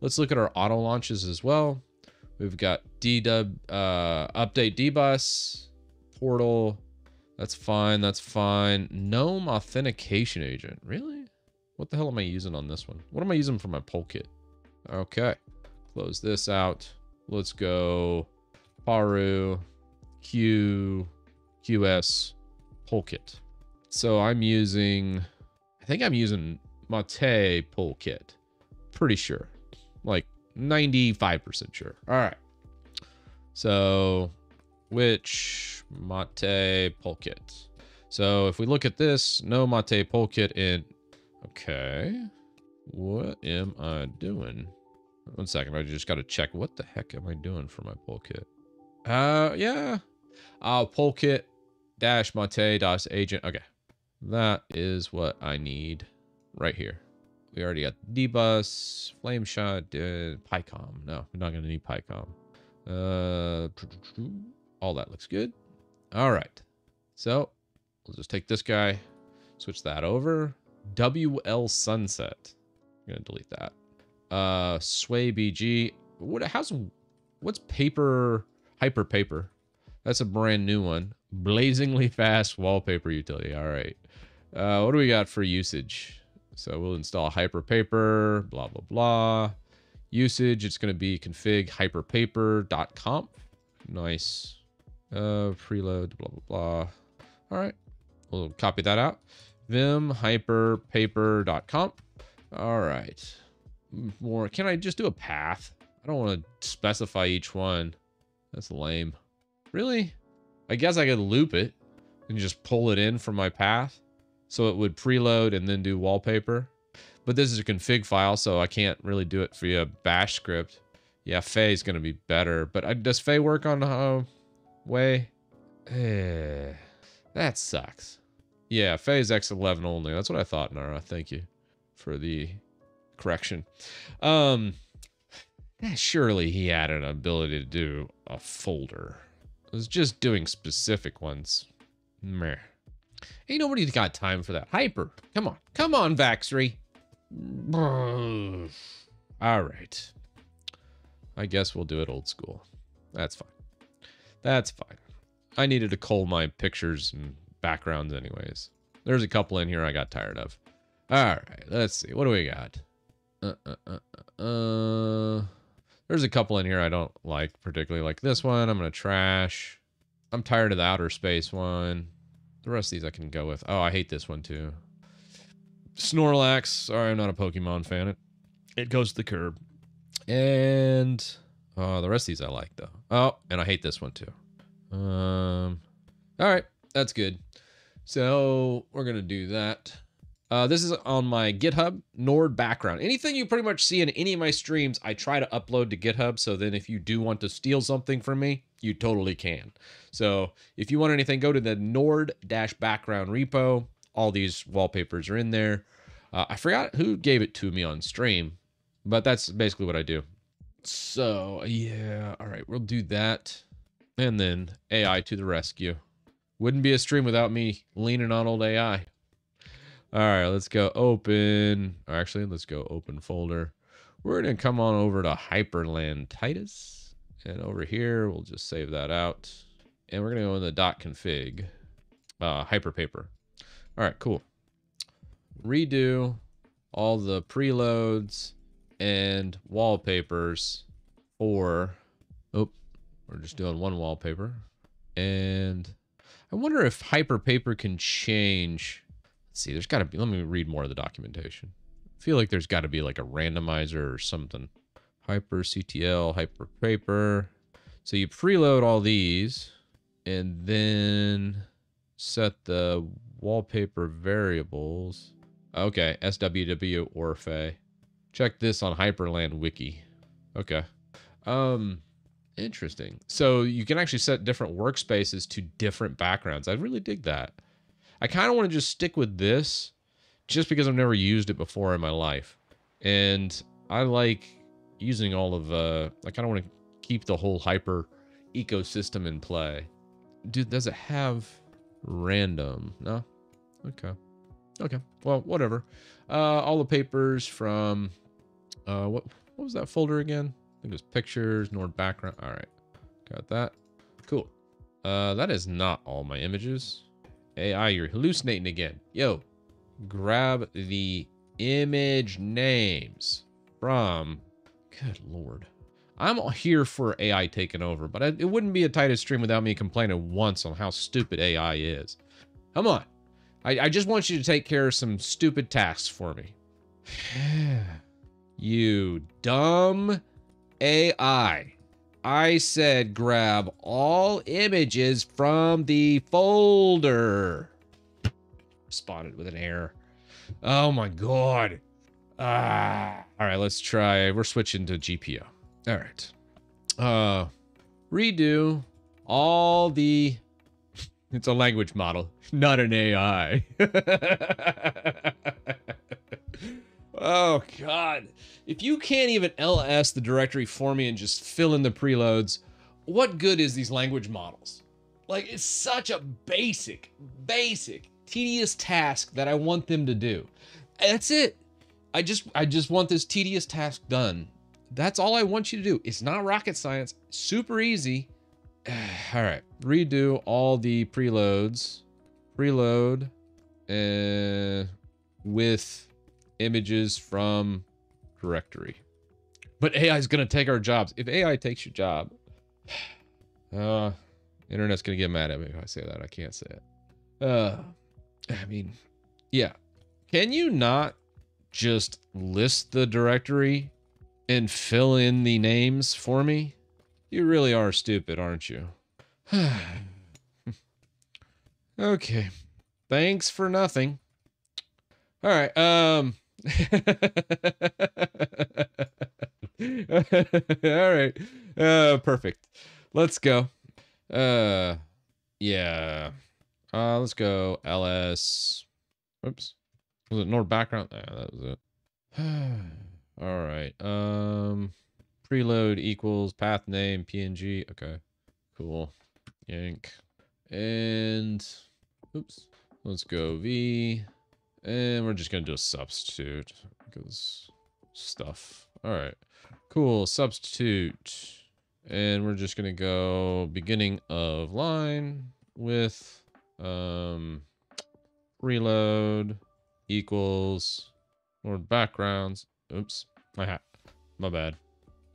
Let's look at our auto launches as well. We've got DW, uh, update dbus, portal. That's fine. That's fine. GNOME authentication agent. Really? What the hell am I using on this one? What am I using for my Polkit? Okay. Close this out. Let's go Paru, Q, QS Polkit. So I'm using, I think I'm using Mate Polkit. Pretty sure. Like 95% sure. All right. So which Mate Polkit? So if we look at this, no Mate Polkit in. Okay. What am I doing? One second. I just got to check. What the heck am I doing for my Polkit? Uh, yeah. Uh, Polkit dash mate dash agent. Okay. That is what I need right here. We already got dbus, flameshot, uh, picom. No, we're not going to need picom. Uh, all that looks good. All right. So we'll just take this guy, switch that over. WL Sunset. I'm going to delete that. Uh, Sway BG. What, how's, what's paper, hyprpaper? That's a brand new one. Blazingly fast wallpaper utility. All right. Uh, what do we got for usage? So we'll install hyprpaper, blah, blah, blah. Usage, it's going to be config hyprpaper.conf. Nice. Uh, preload, blah, blah, blah. All right. We'll copy that out. Vim hyprpaper.conf. All right. More. Can I just do a path? I don't want to specify each one. That's lame. Really? I guess I could loop it and just pull it in from my path. So it would preload and then do wallpaper. But this is a config file, so I can't really do it via bash script. Yeah, feh is going to be better. But uh, does feh work on uh, Way? Eh, that sucks. Yeah, feh is X11 only. That's what I thought, Nara. Thank you for the correction. Um, surely he had an ability to do a folder. It was just doing specific ones. Meh. Ain't nobody's got time for that. Hyper. Come on. Come on, Vaxry. All right. I guess we'll do it old school. That's fine. That's fine. I needed to cull my pictures and backgrounds anyways. There's a couple in here I got tired of. All right, let's see. What do we got? Uh, uh, uh, uh, uh, there's a couple in here I don't like particularly. Like this one, I'm going to trash. I'm tired of the outer space one. The rest of these I can go with. Oh, I hate this one too. Snorlax. Sorry, I'm not a Pokemon fan. It, it goes to the curb. And uh, the rest of these I like though. Oh, and I hate this one too. Um, all right, that's good. So we're gonna do that. Uh, this is on my GitHub Nord background. Anything you pretty much see in any of my streams, I try to upload to GitHub. So then if you do want to steal something from me, you totally can. So if you want anything, go to the Nord background repo. All these wallpapers are in there. Uh, I forgot who gave it to me on stream, but that's basically what I do. So yeah, all right, we'll do that. And then AI to the rescue. Wouldn't be a stream without me leaning on old AI. All right, let's go open. Actually, let's go open folder. We're going to come on over to Hyprland Titus. And over here, we'll just save that out. And we're going to go in the dot config, uh, hyprpaper. All right, cool. Redo all the preloads and wallpapers for, oh, we're just doing one wallpaper. And I wonder if hyprpaper can change Let's see, there's got to be, let me read more of the documentation. I feel like there's got to be like a randomizer or something. Hyper CTL, Hyper Paper. So you preload all these and then set the wallpaper variables. Okay, SWW Orphe. Check this on Hyprland Wiki. Okay. Um, interesting. So you can actually set different workspaces to different backgrounds. I really dig that. I kind of want to just stick with this just because I've never used it before in my life. And I like using all of, uh, I kind of want to keep the whole hyper ecosystem in play. Dude, does it have random? No? Okay. Okay. Well, whatever. Uh, all the papers from, uh, what, what was that folder again? I think it was pictures, Nord background. All right. Got that. Cool. Uh, that is not all my images. AI, you're hallucinating again. Yo, grab the image names from, good lord. I'm here for AI taking over, but it wouldn't be a Titus stream without me complaining once on how stupid AI is. Come on. I, I just want you to take care of some stupid tasks for me. you dumb AI. I said grab all images from the folder. Responded with an error. Oh my god. Ah. All right, let's try. We're switching to GPO. All right. Uh, redo all the. It's a language model, not an AI. oh god. If you can't even ls the directory for me and just fill in the preloads, what good is these language models? Like, it's such a basic, basic, tedious task that I want them to do. That's it. I just, I just want this tedious task done. That's all I want you to do. It's not rocket science. Super easy. all right. Redo all the preloads. Preload uh, with images from directory. But AI is going to take our jobs. If AI takes your job, uh, internet's going to get mad at me if I say that. I can't say it. Uh, I mean, yeah. Can you not just list the directory and fill in the names for me? You really are stupid, aren't you? okay. Thanks for nothing. All right. Um All right. Uh perfect. Let's go. Uh yeah. Uh let's go ls. Oops. Was it Nord background? Yeah, that was it. All right. Um preload equals path name png. Okay. Cool. Yank. And oops. Let's go V. And we're just going to do a substitute because stuff. All right. Cool. Substitute. And we're just going to go beginning of line with um, reload equals or backgrounds. Oops. My hat. My bad.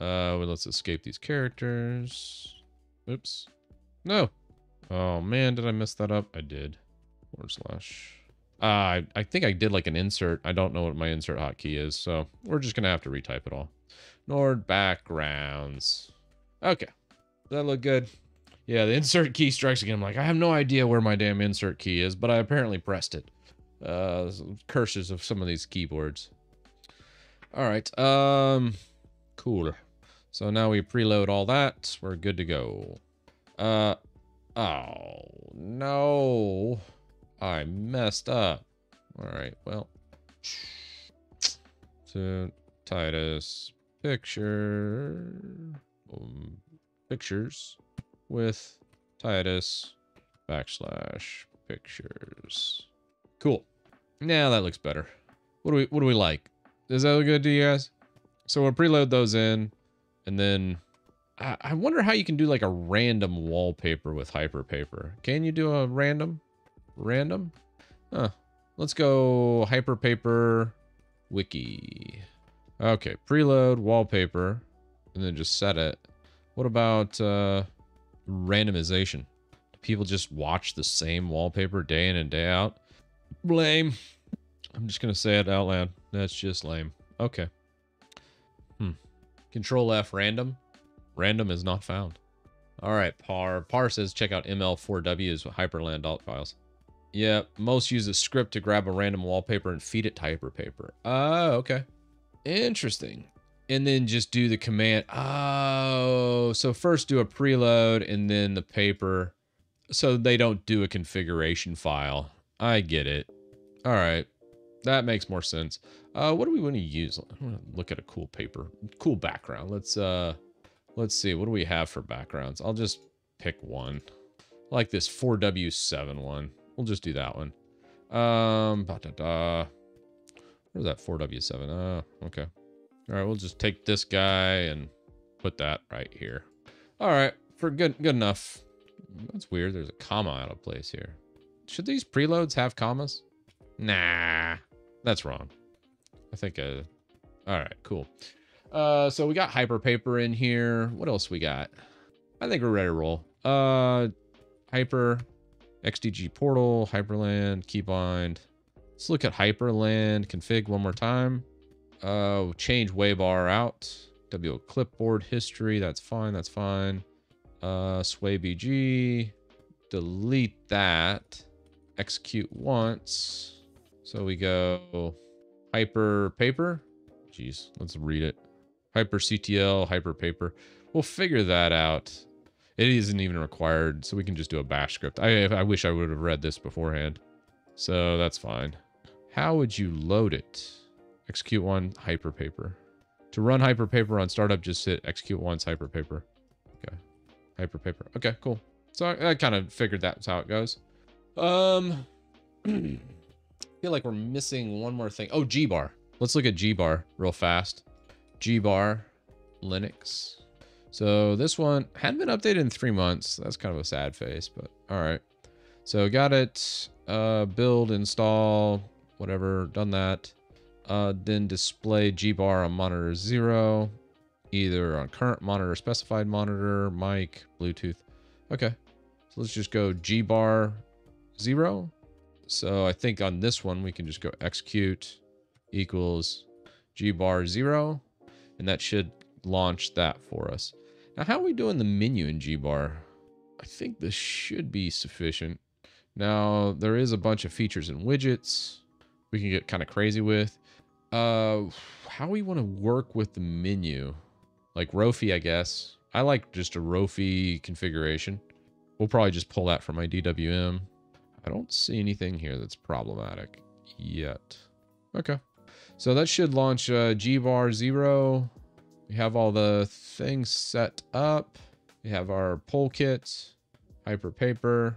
Uh, well, let's escape these characters. Oops. No. Oh, man. Did I mess that up? I did. Forward slash. Uh, I, I think I did like an insert. I don't know what my insert hotkey is, so we're just to have to retype it all. Nord backgrounds. Okay. Does that look good? Yeah, the insert key strikes again. I'm like, I have no idea where my damn insert key is, but I apparently pressed it. Uh, curses of some of these keyboards. All right. Um, cool. So now we preload all that. We're good to go. Uh, oh, no. I messed up. All right, well. To Titus picture um, pictures with Titus backslash pictures. Cool. Now that looks better. What do we what do we like? Does that look good to you guys? So we'll preload those in, and then I, I wonder how you can do like a random wallpaper with hyprpaper. Can you do a random? Random? Huh. Let's go hyprpaper wiki. Okay, preload wallpaper, and then just set it. What about uh, randomization? Do people just watch the same wallpaper day in and day out? Lame. I'm just going to say it out loud. That's just lame. Okay. Hmm. Control F random. Random is not found. All right, par. Par says check out ML4W's Hyprland alt files. Yeah, most use a script to grab a random wallpaper and feed it to hyprpaper. Oh, okay. Interesting. And then just do the command. Oh, so first do a preload and then the paper. So they don't do a configuration file. I get it. All right. That makes more sense. Uh, what do we want to use? I want to look at a cool paper, cool background. Let's uh, let's see. What do we have for backgrounds? I'll just pick one. I like this 4W7 one. We'll just do that one. Um, ba -da -da. Where's that 4W7? Oh, okay. All right, we'll just take this guy and put that right here. All right, for good good enough. That's weird. There's a comma out of place here. Should these preloads have commas? Nah, that's wrong. I think, uh, all right, cool. Uh, so we got hyprpaper in here. What else we got? I think we're ready to roll. Uh, hyper, XDG portal, Hyprland, keybind. Let's look at Hyprland config one more time. Uh, change waybar out. W clipboard history. That's fine. That's fine. Uh, sway BG. Delete that. Execute once. So we go hyprpaper. Jeez, let's read it. hyprctl, hyper paper. We'll figure that out. It isn't even required, so we can just do a bash script. I, I wish I would have read this beforehand. So that's fine. How would you load it? Execute one hyprpaper. To run hyprpaper on startup, just hit execute once hyprpaper. Okay. hyprpaper. Okay, cool. So I, I kind of figured that's how it goes. Um, I feel like we're missing one more thing. Oh, Gbar. Let's look at Gbar real fast. Gbar, Linux. So this one hadn't been updated in three months. That's kind of a sad face, but all right. So got it. Uh, build, install, whatever. Done that. Uh, then display G-bar on monitor 0. Either on current monitor, specified monitor, mic, Bluetooth. Okay. So let's just go G-bar 0. So I think on this one, we can just go execute equals G-bar 0. And that should launch that for us. Now, how are we doing the menu in G-bar? I think this should be sufficient. Now, there is a bunch of features and widgets we can get kind of crazy with. Uh, how we want to work with the menu. Like Rofi, I guess. I like just a Rofi configuration. We'll probably just pull that from my DWM. I don't see anything here that's problematic yet. Okay. So that should launch uh, G-Bar 0. We have all the things set up. We have our pull kits, hyprpaper.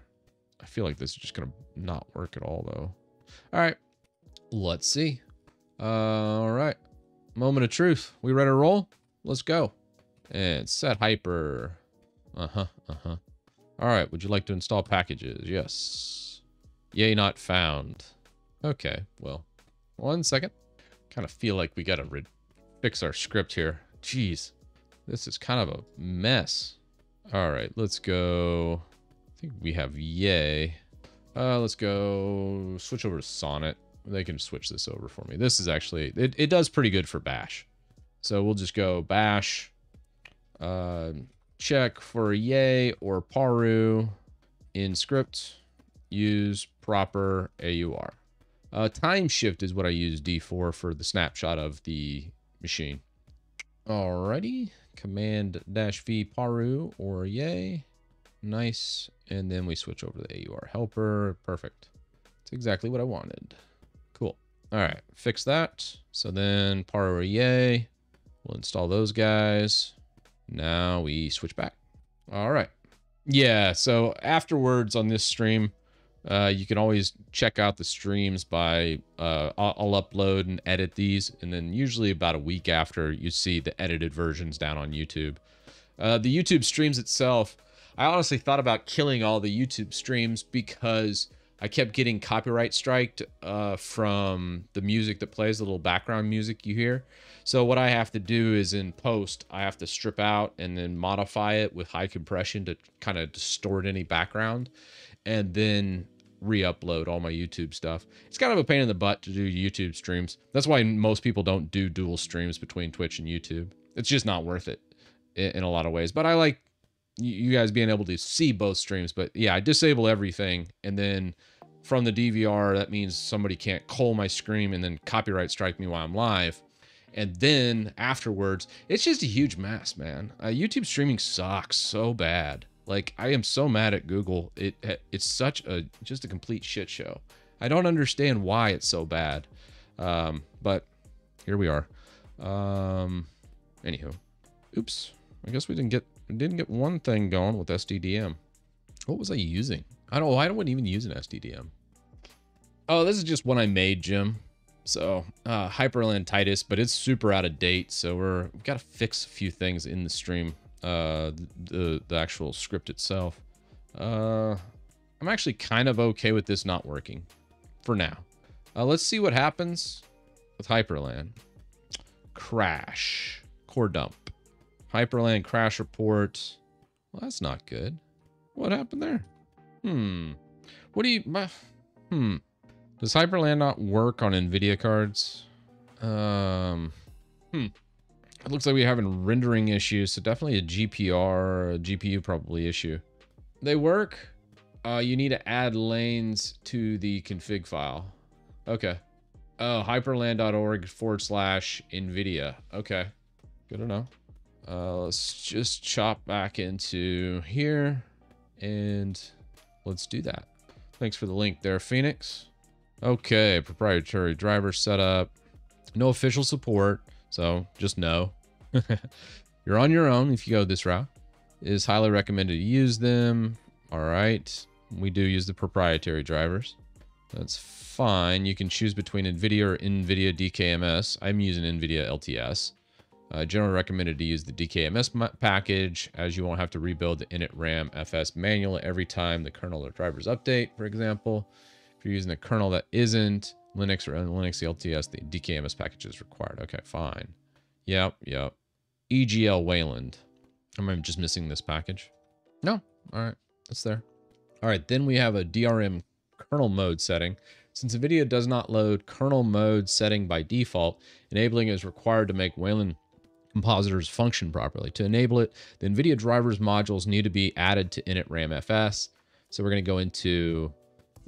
I feel like this is just going to not work at all, though. All right. Let's see. Uh, all right. Moment of truth. We ready to roll? Let's go. And set hyper. Uh-huh, uh-huh. All right. Would you like to install packages? Yes. Yay, not found. Okay, well, one second. Kind of feel like we got to fix our script here. Jeez, this is kind of a mess. All right, let's go I think we have yay. Uh, let's go switch over to Sonnet. They can switch this over for me. This is actually, it, it does pretty good for bash. So we'll just go bash, uh, check for yay or paru in script, use proper AUR. Uh, time shift is what I use D4 for the snapshot of the machine. Alrighty, command dash V paru or yay. Nice. And then we switch over to the AUR helper. Perfect. It's exactly what I wanted. Cool. All right, fix that. So then paru Yay. We'll install those guys. Now we switch back. All right. Yeah, so afterwards on this stream, uh, you can always check out the streams by, uh, I'll, upload and edit these. And then usually about a week after, you see the edited versions down on YouTube. Uh, the YouTube streams itself, I honestly thought about killing all the YouTube streams because I kept getting copyright striked uh, from the music that plays, the little background music you hear. So what I have to do is in post, I have to strip out and then modify it with high compression to kind of distort any background and then re-upload all my YouTube stuff. It's kind of a pain in the butt to do YouTube streams. That's why most people don't do dual streams between Twitch and YouTube. It's just not worth it in a lot of ways. But I like you guys being able to see both streams. But yeah, I disable everything. And then from the DVR, that means somebody can't call my screen and then copyright strike me while I'm live. And then afterwards, it's just a huge mess, man. Uh, YouTube streaming sucks so bad. Like I am so mad at Google. It it's such a just a complete shit show. I don't understand why it's so bad. Um, but here we are. Um, anywho, oops. I guess we didn't get didn't get one thing going with SDDM. What was I using? I don't. I don't even use an SDDM. Oh, this is just one I made, Jim. So uh, Hyprland Titus, but it's super out of date. So we're we've got to fix a few things in the stream. Uh, the the actual script itself. Uh, I'm actually kind of okay with this not working for now. Uh, let's see what happens with Hyprland. Crash. Core dump. Hyprland crash report. Well, that's not good. What happened there? Hmm. What do you... Hmm. Does Hyprland not work on NVIDIA cards? Um... Hmm. It looks like we're having rendering issues, so definitely a GPR, a GPU probably issue. They work. Uh, you need to add lanes to the config file. Okay. Oh, hyprland.org forward slash NVIDIA. Okay. Good to know. Uh, let's just chop back into here and let's do that. Thanks for the link there, Phoenix. Okay, proprietary driver setup. No official support, so just know You're on your own if you go this route. It is highly recommended to use them. All right, we do use the proprietary drivers. That's fine. You can choose between NVIDIA or NVIDIA DKMS. I'm using NVIDIA LTS. Uh, generally recommended to use the DKMS package as you won't have to rebuild the init RAM FS manually every time the kernel or drivers update, for example. If you're using a kernel that isn't Linux or Linux LTS, the DKMS package is required. Okay, fine. Yep, yep. EGL Wayland. Am I just missing this package? No. All right, that's there. All right, then we have a DRM kernel mode setting. Since NVIDIA does not load kernel mode setting by default, enabling is required to make Wayland compositors function properly. To enable it, the NVIDIA drivers modules need to be added to init RAM-FS. So we're going to go into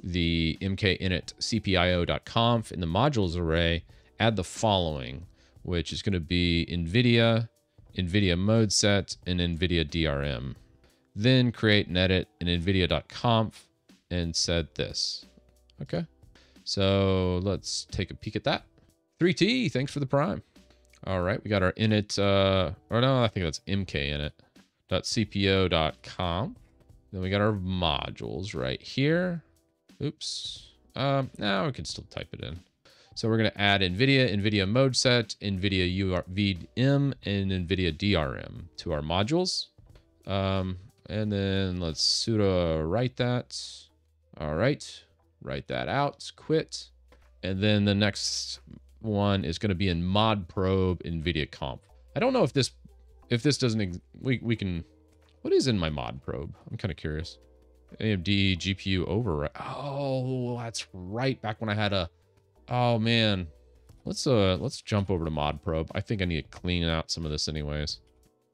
the mkinitcpio.conf in the modules array, add the following, which is going to be NVIDIA, NVIDIA mode set, and NVIDIA DRM. Then create and edit in NVIDIA.conf and set this. Okay. So let's take a peek at that. 3T, thanks for the prime. All right, we got our init, uh, or no, I think that's mkinit.cpo.com. Then we got our modules right here. Oops. Um, now we can still type it in. So we're going to add NVIDIA, NVIDIA mode set, NVIDIA UVM, and NVIDIA DRM to our modules. Um, and then let's sudo write that. All right, write that out, quit. And then the next one is going to be in mod probe NVIDIA comp. I don't know if this, if this doesn't, we, we can, what is in my mod probe? I'm kind of curious. AMD GPU override. Oh, that's right. Back when I had a, oh man, let's, uh, let's jump over to mod probe. I think I need to clean out some of this anyways.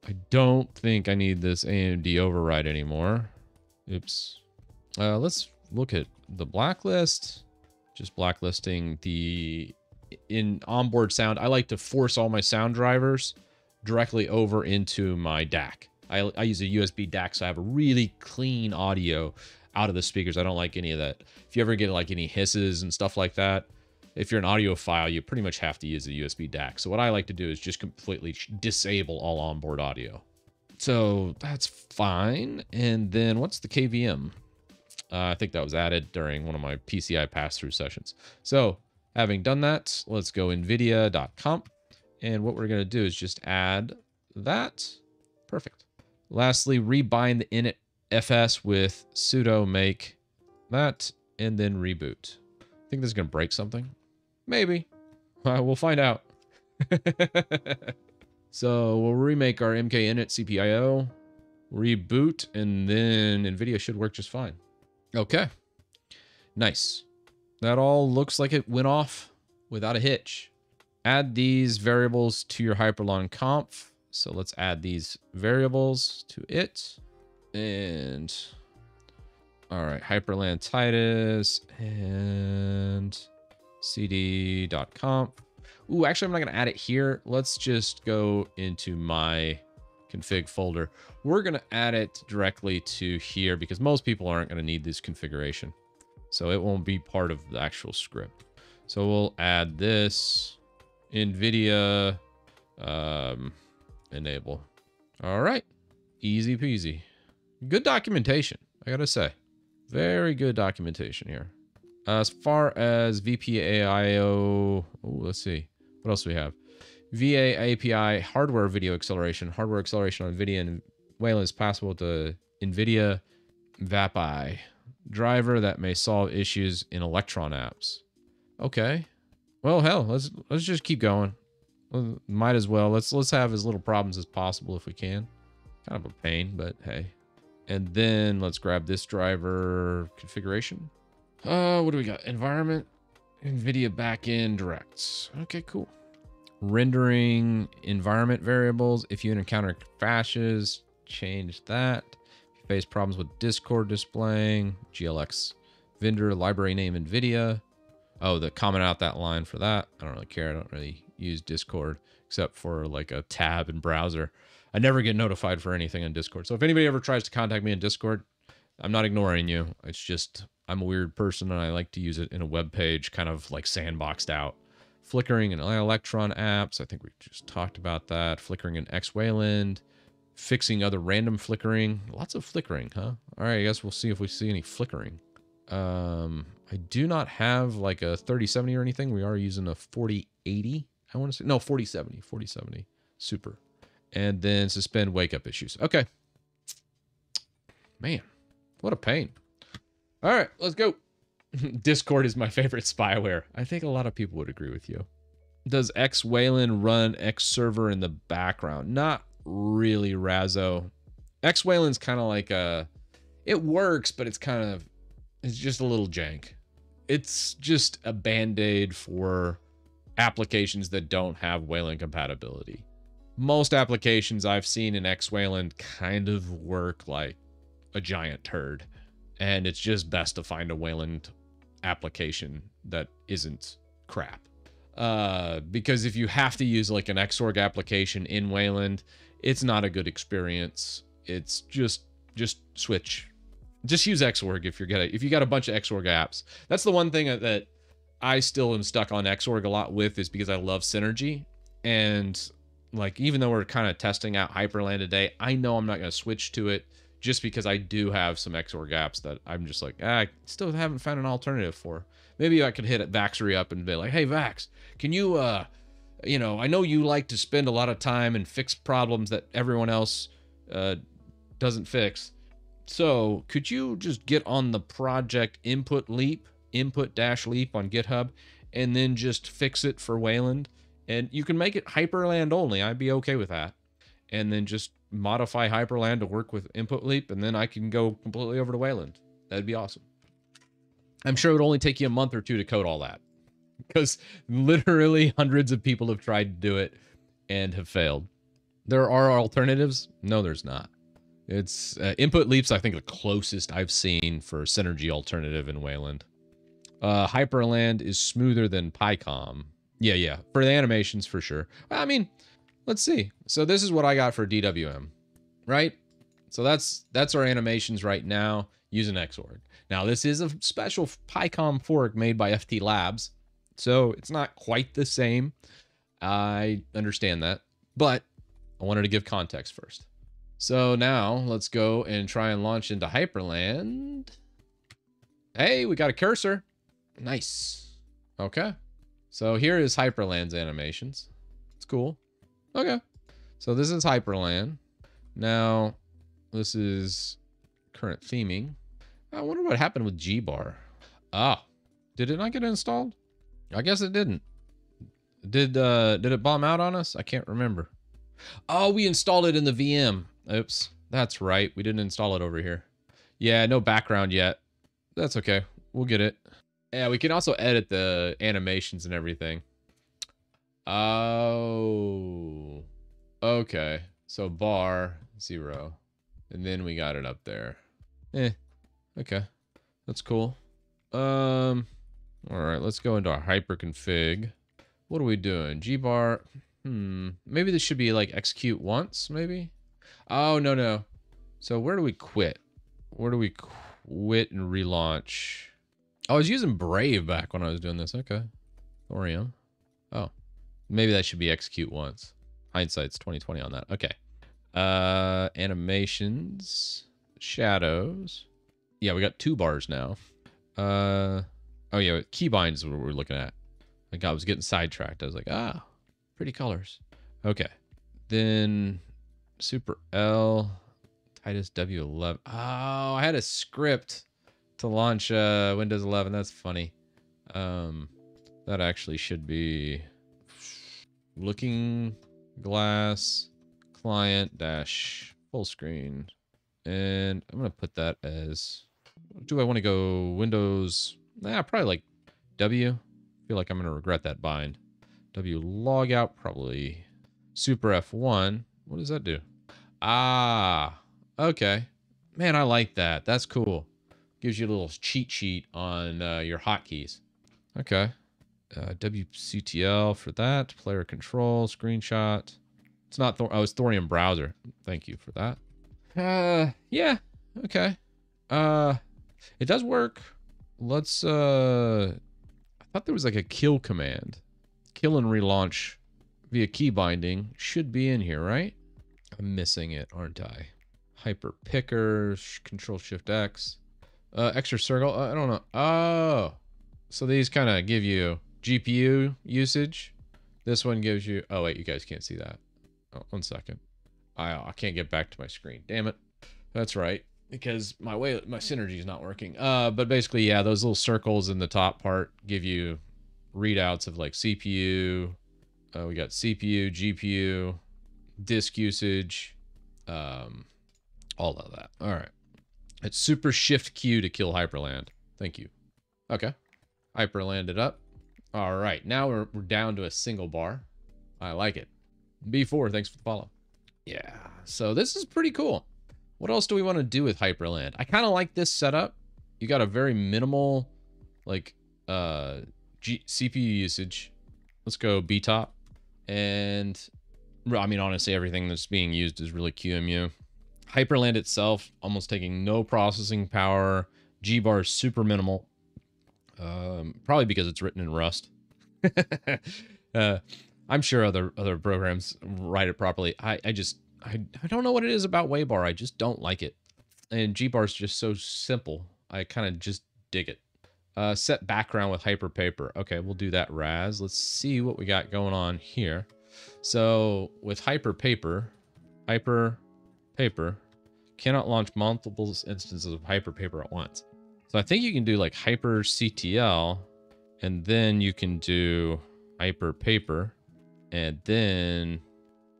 I don't think I need this AMD override anymore. Oops. Uh, let's look at the blacklist. Just blacklisting the in onboard sound. I like to force all my sound drivers directly over into my DAC. I, I use a USB DAC, so I have a really clean audio out of the speakers. I don't like any of that. If you ever get like any hisses and stuff like that, if you're an audiophile, you pretty much have to use a USB DAC. So what I like to do is just completely disable all onboard audio. So that's fine. And then what's the KVM? Uh, I think that was added during one of my PCI pass-through sessions. So having done that, let's go nvidia.conf. And what we're going to do is just add that. Perfect. Lastly, rebind the init fs with sudo make that and then reboot. I think this is going to break something. Maybe. Uh, we'll find out. so we'll remake our mkinitcpio, reboot, and then NVIDIA should work just fine. Okay. Nice. That all looks like it went off without a hitch. Add these variables to your Hyprland conf. So let's add these variables to it. And all right, Hyprland Titus and cd.conf. Ooh, actually, I'm not going to add it here. Let's just go into my config folder. We're going to add it directly to here because most people aren't going to need this configuration. So it won't be part of the actual script. So we'll add this NVIDIA um, enable. All right. Easy peasy. Good documentation, I got to say. Very good documentation here. As far as VPAIO, oh, let's see. What else do we have? VA API hardware video acceleration. Hardware acceleration on NVIDIA and Wayland is possible to NVIDIA VAPI driver that may solve issues in Electron apps. Okay. Well, hell, let's let's just keep going. Might as well. Let's let's have as little problems as possible if we can. Kind of a pain, but hey. And then let's grab this driver configuration. Uh, what do we got? Environment, NVIDIA backend directs. Okay, cool. Rendering environment variables. If you encounter crashes, change that. If you face problems with Discord displaying, GLX vendor library name NVIDIA. Oh, the comment out that line for that. I don't really care. I don't really use Discord except for like a tab and browser. I never get notified for anything on Discord. So if anybody ever tries to contact me in Discord, I'm not ignoring you. It's just I'm a weird person and I like to use it in a web page, kind of like sandboxed out. Flickering and Electron apps. I think we just talked about that. Flickering in X Wayland. Fixing other random flickering. Lots of flickering, huh? All right, I guess we'll see if we see any flickering. Um, I do not have like a 3070 or anything. We are using a 4080. I want to say no 4070, 4070. Super. And then suspend wake up issues. Okay. Man, what a pain. All right, let's go. Discord is my favorite spyware. I think a lot of people would agree with you. Does X Wayland run X server in the background? Not really, Razzo. X Wayland's kind of like a. It works, but it's kind of. It's just a little jank. It's just a band aid for applications that don't have Wayland compatibility. Most applications I've seen in X Wayland kind of work like a giant turd. And it's just best to find a Wayland application that isn't crap. Uh, because if you have to use like an Xorg application in Wayland, it's not a good experience. It's just just switch. Just use Xorg if you're gonna if you got a bunch of Xorg apps. That's the one thing that I still am stuck on Xorg a lot with is because I love synergy and like even though we're kind of testing out Hyprland today, I know I'm not going to switch to it just because I do have some Xorg apps that I'm just like, ah, I still haven't found an alternative for. Maybe I could hit Vaxry up and be like, hey, Vax, can you, uh, you know, I know you like to spend a lot of time and fix problems that everyone else uh, doesn't fix. So could you just get on the project input leap, input dash leap on GitHub, and then just fix it for Wayland? And you can make it Hyprland only. I'd be okay with that. And then just modify Hyprland to work with Input Leap, and then I can go completely over to Wayland. That'd be awesome. I'm sure it would only take you a month or two to code all that. Because literally hundreds of people have tried to do it and have failed. There are alternatives? No, there's not. It's uh, Input Leap's, I think, the closest I've seen for Synergy alternative in Wayland. Uh, Hyprland is smoother than picom. Yeah, yeah. For the animations, for sure. I mean, let's see. So this is what I got for DWM, right? So that's that's our animations right now using Xorg. Now this is a special picom fork made by FT Labs, so it's not quite the same. I understand that, but I wanted to give context first. So now let's go and try and launch into Hyprland. Hey, we got a cursor. Nice. Okay. So here is Hyprland's animations. It's cool. Okay. So this is Hyprland. Now, this is current theming. I wonder what happened with G-Bar. Ah, did it not get installed? I guess it didn't. Did uh did it bomb out on us? I can't remember. Oh, we installed it in the VM. Oops. That's right. We didn't install it over here. Yeah, no background yet. That's okay. We'll get it. Yeah, we can also edit the animations and everything. Oh. Okay. So bar, zero. And then we got it up there. Eh. Okay. That's cool. Um. All right, let's go into our hyperconfig. What are we doing? Gbar. Hmm. Maybe this should be like execute once, maybe? Oh, no, no. So where do we quit? Where do we quit and relaunch? I was using Brave back when I was doing this. Okay. Thorium. Oh. Maybe that should be execute once. Hindsight's 2020 on that. Okay. Uh animations. Shadows. Yeah, we got two bars now. Uh oh yeah, keybind is what we're looking at. Like I was getting sidetracked. I was like, ah, pretty colors. Okay. Then Super L, Titus W11. Oh, I had a script to launch uh, Windows 11. That's funny. Um, that actually should be looking glass client dash full screen. And I'm going to put that as, do I want to go Windows? Nah, probably like W. I feel like I'm going to regret that bind. W logout, probably Super F1. What does that do? Ah, okay. Man, I like that. That's cool. Gives you a little cheat sheet on uh, your hotkeys. Okay. Uh, WCTL for that. Player control, screenshot. It's not, Thor oh, it's Thorium browser. Thank you for that. Uh, yeah. Okay. Uh, it does work. Let's, uh, I thought there was like a kill command. Kill and relaunch via key binding should be in here, right? I'm missing it, aren't I? hyprpicker, control shift X. Uh, extra circle. Uh, I don't know. Oh, so these kind of give you GPU usage. This one gives you. Oh wait, you guys can't see that. Oh, one second. I, I can't get back to my screen. Damn it. That's right. Because my way my synergy is not working. Uh, but basically, yeah, those little circles in the top part give you readouts of like CPU. Uh, we got CPU, GPU, disk usage, um, all of that. All right. It's super shift Q to kill Hyprland. Thank you. Okay. Hyprland it up. All right. Now we're, we're down to a single bar. I like it. B4, thanks for the follow. Yeah. So this is pretty cool. What else do we want to do with Hyprland? I kind of like this setup. You got a very minimal, like, uh, G CPU usage. Let's go btop. And, I mean, honestly, everything that's being used is really QEMU. Hyprland itself, almost taking no processing power. G-bar is super minimal. Um, probably because it's written in Rust. uh, I'm sure other other programs write it properly. I, I just I, I don't know what it is about Waybar. I just don't like it. And G-bar is just so simple. I kind of just dig it. Uh, set background with hyprpaper. Okay, we'll do that Raz. Let's see what we got going on here. So with hyprpaper, hyper paper cannot launch multiple instances of hyprpaper at once. So I think you can do like hyprctl and then you can do hyprpaper and then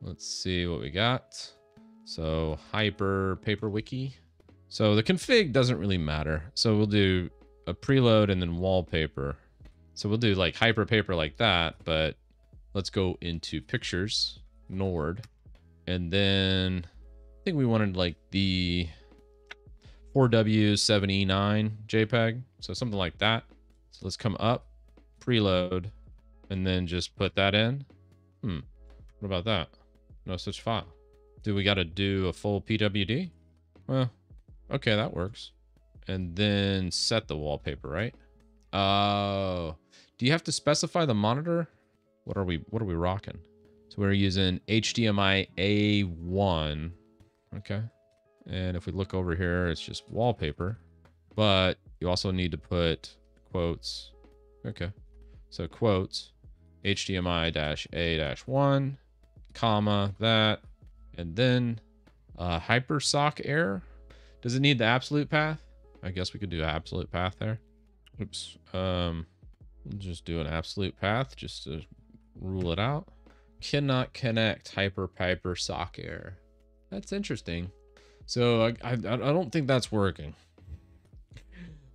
let's see what we got. So hyprpaper wiki. So the config doesn't really matter. So we'll do a preload and then wallpaper. So we'll do like hyprpaper like that, but let's go into pictures, Nord, and then think we wanted like the 4W7E9 JPEG. So something like that. So let's come up, preload, and then just put that in. Hmm. What about that? No such file. Do we got to do a full PWD? Well, okay, that works. And then set the wallpaper, right? Oh, do you have to specify the monitor? What are we, what are we rocking? So we're using HDMI A1 Okay. And if we look over here, it's just wallpaper. But you also need to put quotes. Okay. So quotes, HDMI dash A dash one, comma, that, and then uh, hypersock error. Does it need the absolute path? I guess we could do absolute path there. Oops. Um, we'll just do an absolute path just to rule it out. Cannot connect hyprpaper sock error. That's interesting. So I, I, I don't think that's working.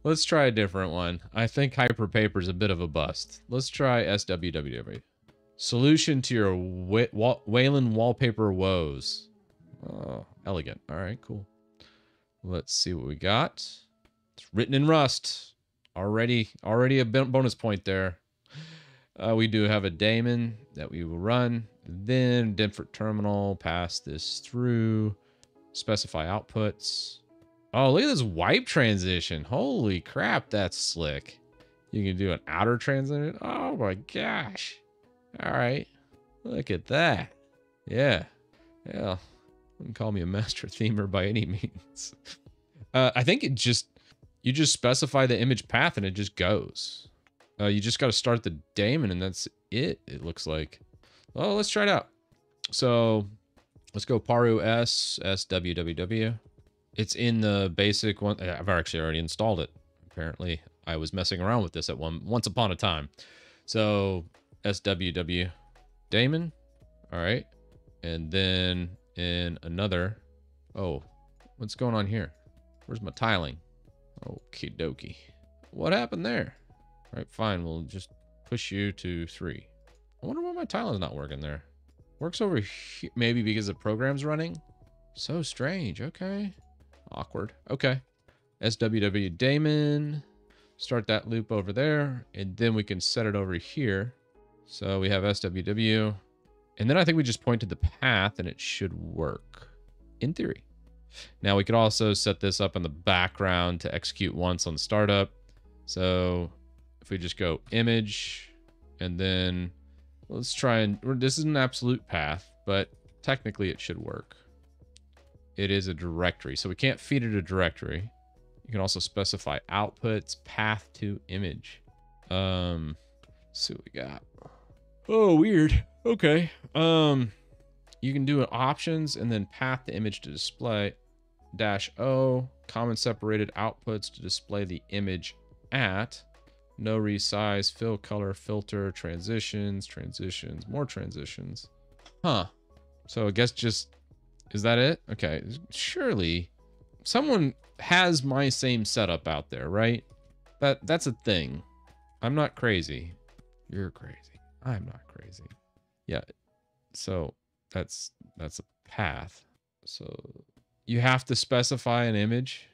Let's try a different one. I think Hyprpaper is a bit of a bust. Let's try SWWW. Solution to your Wayland wallpaper woes. Oh, elegant. All right, cool. Let's see what we got. It's written in Rust. Already, already a bonus point there. Uh, we do have a daemon that we will run. Then different terminal, pass this through, specify outputs. Oh, look at this wipe transition. Holy crap, that's slick. You can do an outer transition. Oh my gosh. All right. Look at that. Yeah. Yeah. Wouldn't call me a master themer by any means. Uh, I think it just, you just specify the image path and it just goes. Uh, you just got to start the daemon and that's it, it looks like. Well, let's try it out. So let's go Paru S, SWWW. It's in the basic one. I've actually already installed it. Apparently I was messing around with this at one once upon a time. So SWW daemon. All right. And then in another, oh, what's going on here? Where's my tiling? Okie dokie. What happened there? All right, fine. We'll just push you to three. I wonder why my is not working there. Works over here. Maybe because the program's running? So strange. Okay. Awkward. Okay. SWW daemon. Start that loop over there. And then we can set it over here. So we have SWW. And then I think we just point to the path and it should work. In theory. Now we could also set this up in the background to execute once on startup. So if we just go image and then Let's try and... This is an absolute path, but technically it should work. It is a directory, so we can't feed it a directory. You can also specify outputs, path to image. Um, see what we got. Oh, weird. Okay. Um, you can do an options and then path the image to display dash O common separated outputs to display the image at no resize, fill color, filter, transitions, transitions, more transitions. Huh. So I guess just, is that it? Okay. Surely someone has my same setup out there, right? That That's a thing. I'm not crazy. You're crazy. I'm not crazy. Yeah. So that's, that's a path. So you have to specify an image.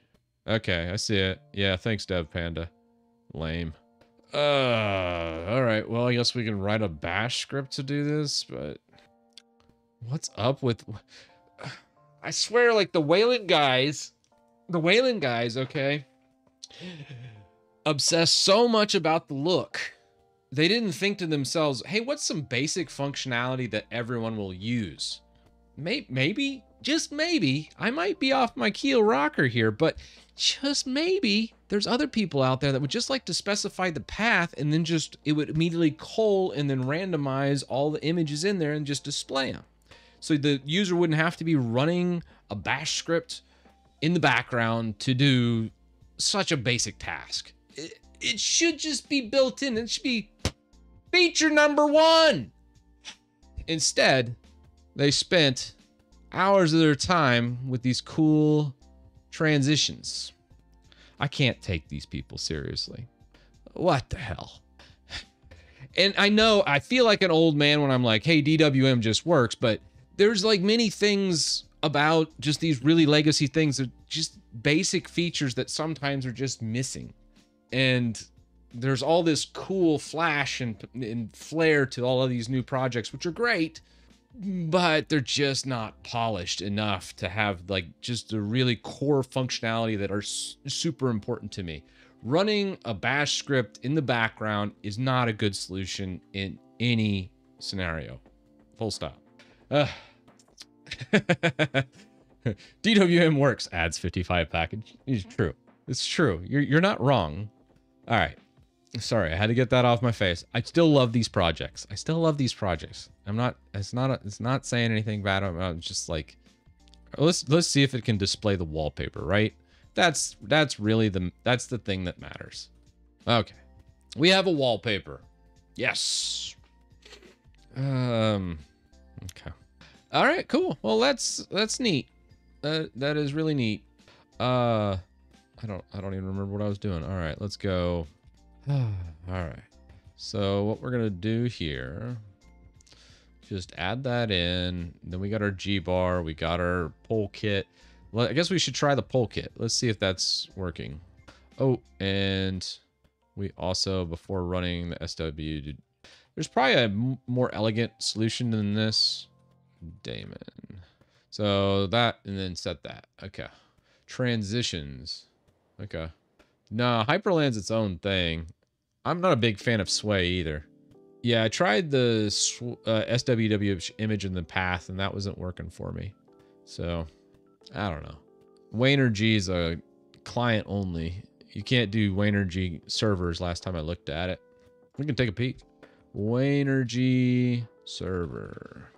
Okay, I see it. Yeah, thanks, Dev Panda. Lame. Uh, all right. Well, I guess we can write a bash script to do this, but what's up with... I swear, like, the Wayland guys, the Wayland guys, okay, obsessed so much about the look. They didn't think to themselves, hey, what's some basic functionality that everyone will use? Maybe, just maybe, I might be off my keel rocker here, but just maybe there's other people out there that would just like to specify the path and then just it would immediately cull and then randomize all the images in there and just display them. So the user wouldn't have to be running a bash script in the background to do such a basic task. It, it should just be built in. It should be feature number one. Instead, they spent hours of their time with these cool transitions. I can't take these people seriously. What the hell? And I know I feel like an old man when I'm like, hey, DWM just works, but there's like many things about just these really legacy things that just basic features that sometimes are just missing. And there's all this cool flash and, and flair to all of these new projects, which are great but they're just not polished enough to have like just the really core functionality that are super important to me. Running a bash script in the background is not a good solution in any scenario. Full stop. Uh, DWM works adds 55 package. It's true. It's true. You're, you're not wrong. All right. Sorry, I had to get that off my face. I still love these projects. I still love these projects. I'm not. It's not. A, it's not saying anything bad about. Just like, let's let's see if it can display the wallpaper. Right. That's that's really the that's the thing that matters. Okay, we have a wallpaper. Yes. Um. Okay. All right. Cool. Well, that's that's neat. That that is really neat. Uh, I don't I don't even remember what I was doing. All right. Let's go. All right. So what we're to do here, just add that in. Then we got our G-bar. We got our polkit. I guess we should try the polkit. Let's see if that's working. Oh, and we also, before running the SW, there's probably a more elegant solution than this. Daemon. So that, and then set that. Okay. Transitions. Okay. Nah, Hyprland's its own thing. I'm not a big fan of Sway either. Yeah, I tried the uh, SWW image in the path, and that wasn't working for me. So, I don't know. Waynergy is a client only. You can't do Waynergy servers last time I looked at it. We can take a peek. Waynergy server.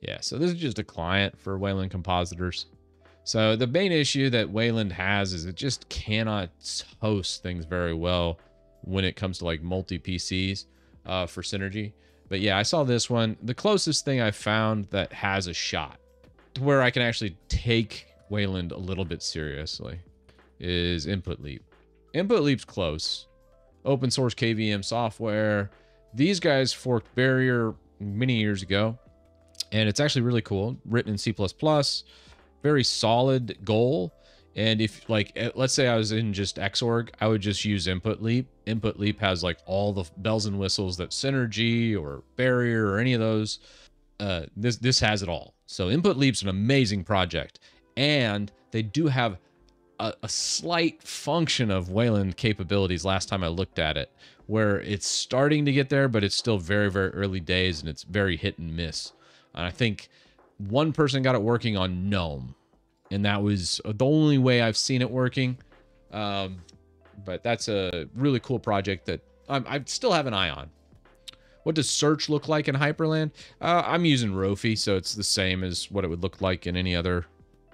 Yeah, so this is just a client for Wayland compositors. So the main issue that Wayland has is it just cannot host things very well when it comes to like multi PCs uh, for Synergy. But yeah, I saw this one. The closest thing I found that has a shot to where I can actually take Wayland a little bit seriously is Input Leap. Input Leap's close. Open source KVM software. These guys forked Barrier many years ago, and it's actually really cool. Written in C++, very solid goal. And if like, eh, let's say I was in just Xorg, I would just use Input Leap. Input Leap has like all the bells and whistles that Synergy or Barrier or any of those. Uh, this this has it all. So Input Leap's an amazing project, and they do have a, a slight function of Wayland capabilities. Last time I looked at it, where it's starting to get there, but it's still very very early days, and it's very hit and miss. And I think one person got it working on GNOME and that was the only way I've seen it working. Um, but that's a really cool project that I'm, I still have an eye on. What does search look like in Hyprland? Uh, I'm using Rofi, so it's the same as what it would look like in any other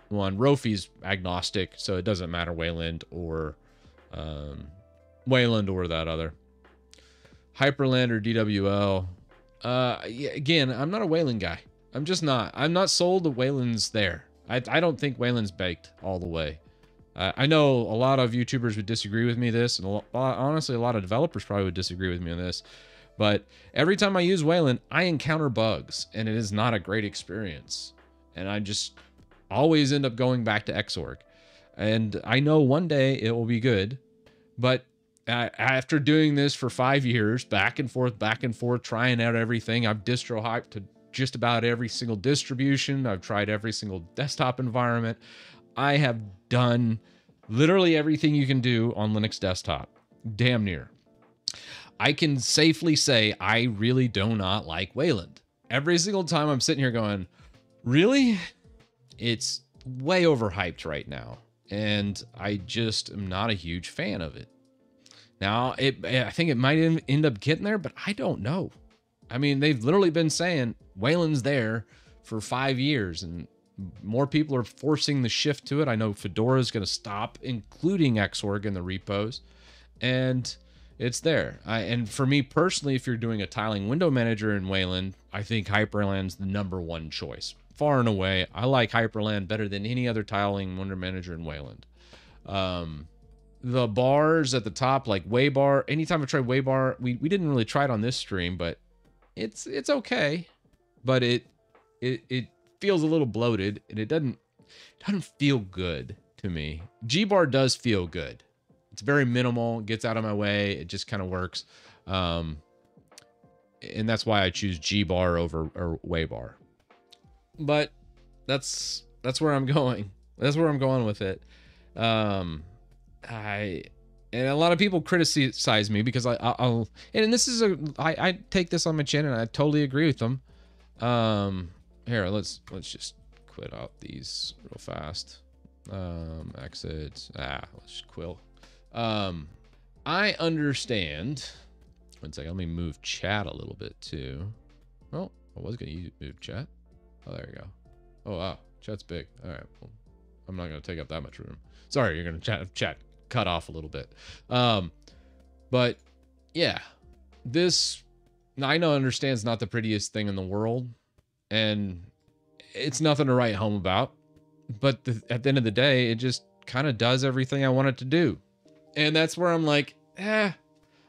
one. Rofi's agnostic, so it doesn't matter Wayland or um, Wayland or that other. Hyprland or DWL. Uh, again, I'm not a Wayland guy. I'm just not. I'm not sold that Wayland's there. I, I don't think Wayland's baked all the way. Uh, I know a lot of YouTubers would disagree with me this, and a lot, honestly, a lot of developers probably would disagree with me on this. But every time I use Wayland, I encounter bugs, and it is not a great experience. And I just always end up going back to Xorg. And I know one day it will be good, but after doing this for five years, back and forth, back and forth, trying out everything, I've distro hyped to just about every single distribution. I've tried every single desktop environment. I have done literally everything you can do on Linux desktop, damn near. I can safely say I really do not like Wayland. Every single time I'm sitting here going, really? It's way overhyped right now. And I just am not a huge fan of it. Now, it I think it might end up getting there, but I don't know. I mean, they've literally been saying Wayland's there for five years, and more people are forcing the shift to it. I know Fedora is going to stop including Xorg in the repos, and it's there. I, and for me personally, if you're doing a tiling window manager in Wayland, I think Hyprland's the number one choice. Far and away, I like Hyprland better than any other tiling window manager in Wayland. Um, the bars at the top, like Waybar, anytime I try Waybar, we, we didn't really try it on this stream, but it's it's okay. But it it it feels a little bloated and it doesn't it doesn't feel good to me. G-bar does feel good. It's very minimal, gets out of my way, it just kind of works. Um, and that's why I choose G-bar over or Waybar. But that's that's where I'm going. That's where I'm going with it. Um, I and a lot of people criticize me because I, will and this is a I, I take this on my chin and I totally agree with them. Um, here let's let's just quit out these real fast. Um, exit. Ah, let's quill. Um, I understand. One second. Let me move chat a little bit too. Oh, I was gonna move chat. Oh, there we go. Oh wow, chat's big. All right. Well, I'm not gonna take up that much room. Sorry, you're gonna chat chat cut off a little bit. Um, but yeah, this I know understands not the prettiest thing in the world, and it's nothing to write home about. But the, at the end of the day, it just kind of does everything I want it to do, and that's where I'm like, eh.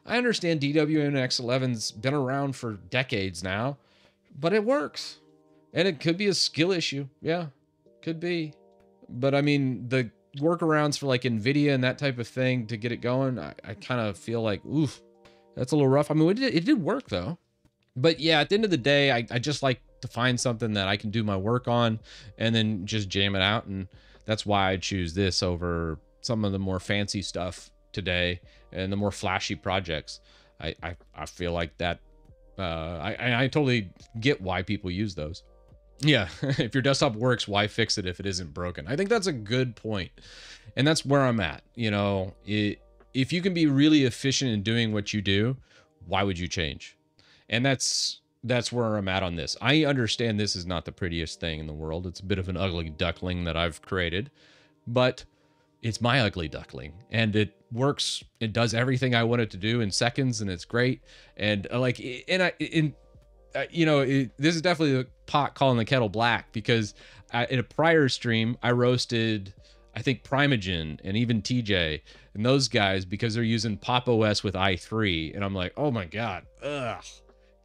I understand DWMX11's been around for decades now, but it works. And it could be a skill issue. Yeah, could be. But I mean, the workarounds for like NVIDIA and that type of thing to get it going, I, I kind of feel like, oof, that's a little rough. I mean, it did, it did work though. But yeah, at the end of the day, I, I just like to find something that I can do my work on and then just jam it out. And that's why I choose this over some of the more fancy stuff today and the more flashy projects. I, I, I feel like that, uh, I, I totally get why people use those. Yeah, if your desktop works, why fix it if it isn't broken? I think that's a good point. And that's where I'm at. You know, it, if you can be really efficient in doing what you do, why would you change? And that's that's where I'm at on this. I understand this is not the prettiest thing in the world. It's a bit of an ugly duckling that I've created, but it's my ugly duckling and it works. It does everything I want it to do in seconds and it's great. And uh, like, and I, in, uh, you know, it, this is definitely the pot calling the kettle black because I, in a prior stream, I roasted, I think, Primeagen and even TJ and those guys because they're using Pop OS with i3. And I'm like, oh my God, ugh,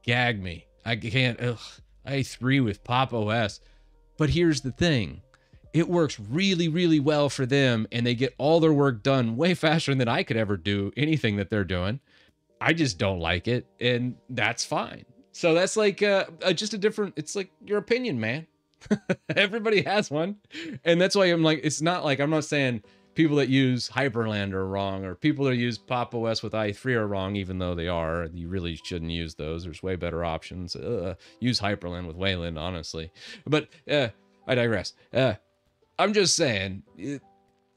gag me. I can't, ugh, i3 with Pop OS. But here's the thing it works really, really well for them and they get all their work done way faster than I could ever do anything that they're doing. I just don't like it. And that's fine. So that's like uh, uh, just a different. It's like your opinion, man. Everybody has one, and that's why I'm like, it's not like I'm not saying people that use Hyprland are wrong, or people that use Pop OS with i3 are wrong, even though they are. You really shouldn't use those. There's way better options. Uh, use Hyprland with Wayland, honestly. But uh, I digress. Uh, I'm just saying,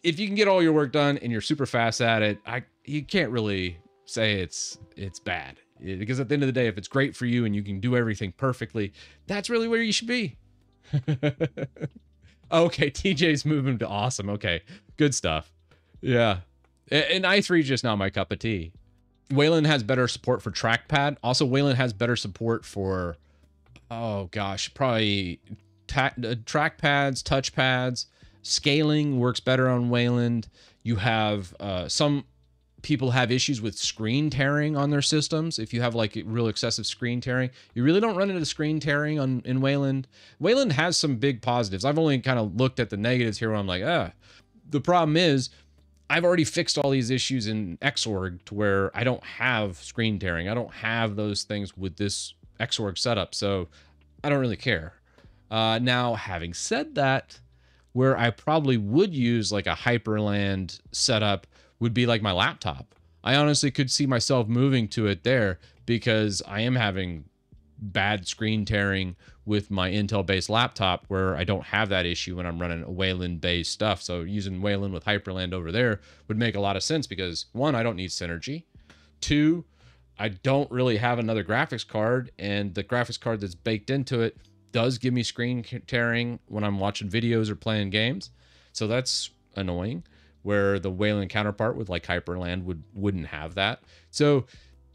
if you can get all your work done and you're super fast at it, I you can't really say it's it's bad because at the end of the day, if it's great for you and you can do everything perfectly, that's really where you should be. okay, TJ's moving to awesome. Okay, good stuff. Yeah, and i3 is just not my cup of tea. Wayland has better support for trackpad. Also, Wayland has better support for, oh gosh, probably ta- uh, trackpads, touchpads. Scaling works better on Wayland. You have uh, some people have issues with screen tearing on their systems. If you have like real excessive screen tearing, you really don't run into screen tearing on in Wayland. Wayland has some big positives. I've only kind of looked at the negatives here where I'm like, ah. The problem is I've already fixed all these issues in Xorg to where I don't have screen tearing. I don't have those things with this Xorg setup. So I don't really care. Uh, now, having said that, where I probably would use like a Hyprland setup would be like my laptop. I honestly could see myself moving to it there because I am having bad screen tearing with my Intel based laptop where I don't have that issue when I'm running Wayland based stuff. So using Wayland with Hyprland over there would make a lot of sense because one, I don't need Synergy. Two, I don't really have another graphics card, and the graphics card that's baked into it does give me screen tearing when I'm watching videos or playing games. So that's annoying where the Wayland counterpart with like Hyprland would wouldn't have that. So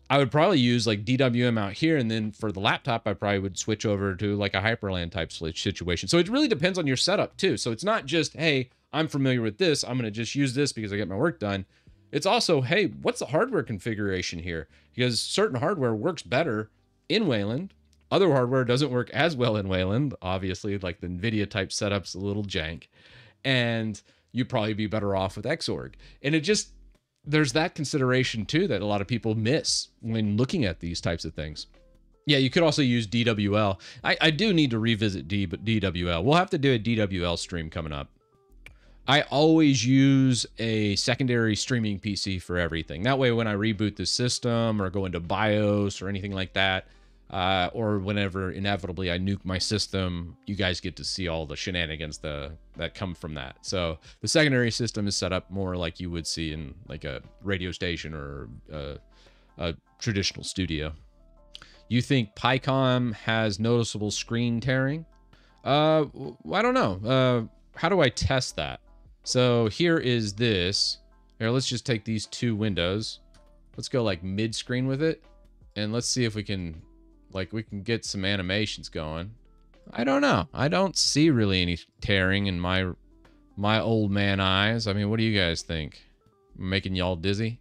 I would probably use like DWM out here, and then for the laptop, I probably would switch over to like a Hyprland type situation. So it really depends on your setup too. So it's not just hey, I'm familiar with this, I'm gonna just use this because I get my work done. It's also hey, what's the hardware configuration here? Because certain hardware works better in Wayland. Other hardware doesn't work as well in Wayland. Obviously, like the NVIDIA type setup's a little jank. And you'd probably be better off with Xorg. And it just there's that consideration too that a lot of people miss when looking at these types of things. Yeah, you could also use DWL. I, I do need to revisit D, DWL. We'll have to do a DWL stream coming up. I always use a secondary streaming PC for everything. That way, when I reboot the system or go into BIOS or anything like that, uh, or whenever inevitably I nuke my system, you guys get to see all the shenanigans the, that come from that. So the secondary system is set up more like you would see in like a radio station or a, a traditional studio. You think picom has noticeable screen tearing? Uh, I don't know. Uh, how do I test that? So here is this. Here, let's just take these two windows. Let's go like mid screen with it. And let's see if we can like we can get some animations going. I don't know. I don't see really any tearing in my my old man eyes. I mean, what do you guys think? Making y'all dizzy?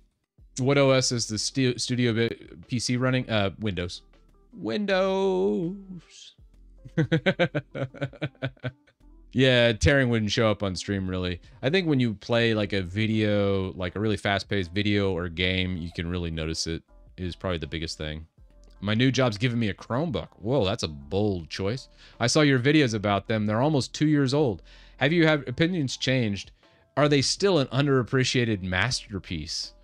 What OS is the stu studio PC running? Uh, Windows. Windows. yeah, tearing wouldn't show up on stream really. I think when you play like a video, like a really fast-paced video or game, you can really notice it. Is probably the biggest thing. My new job's giving me a Chromebook. Whoa, that's a bold choice. I saw your videos about them. They're almost two years old. Have you have opinions changed? Are they still an underappreciated masterpiece?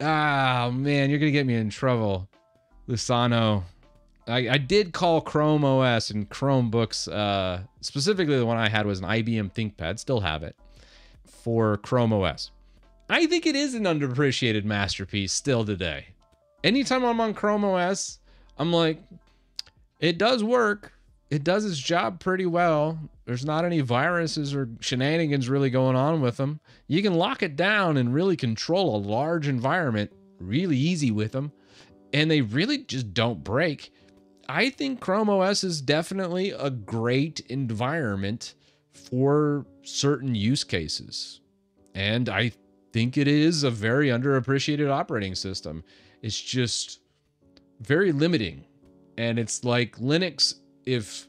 Ah, man, you're gonna get me in trouble, Lusano. I, I did call Chrome OS and Chromebooks, uh, specifically the one I had was an IBM ThinkPad, still have it, for Chrome OS. I think it is an underappreciated masterpiece still today. Anytime I'm on Chrome OS, I'm like, it does work. It does its job pretty well. There's not any viruses or shenanigans really going on with them. You can lock it down and really control a large environment really easy with them. And they really just don't break. I think Chrome OS is definitely a great environment for certain use cases. And I think it is a very underappreciated operating system. It's just very limiting. And it's like Linux if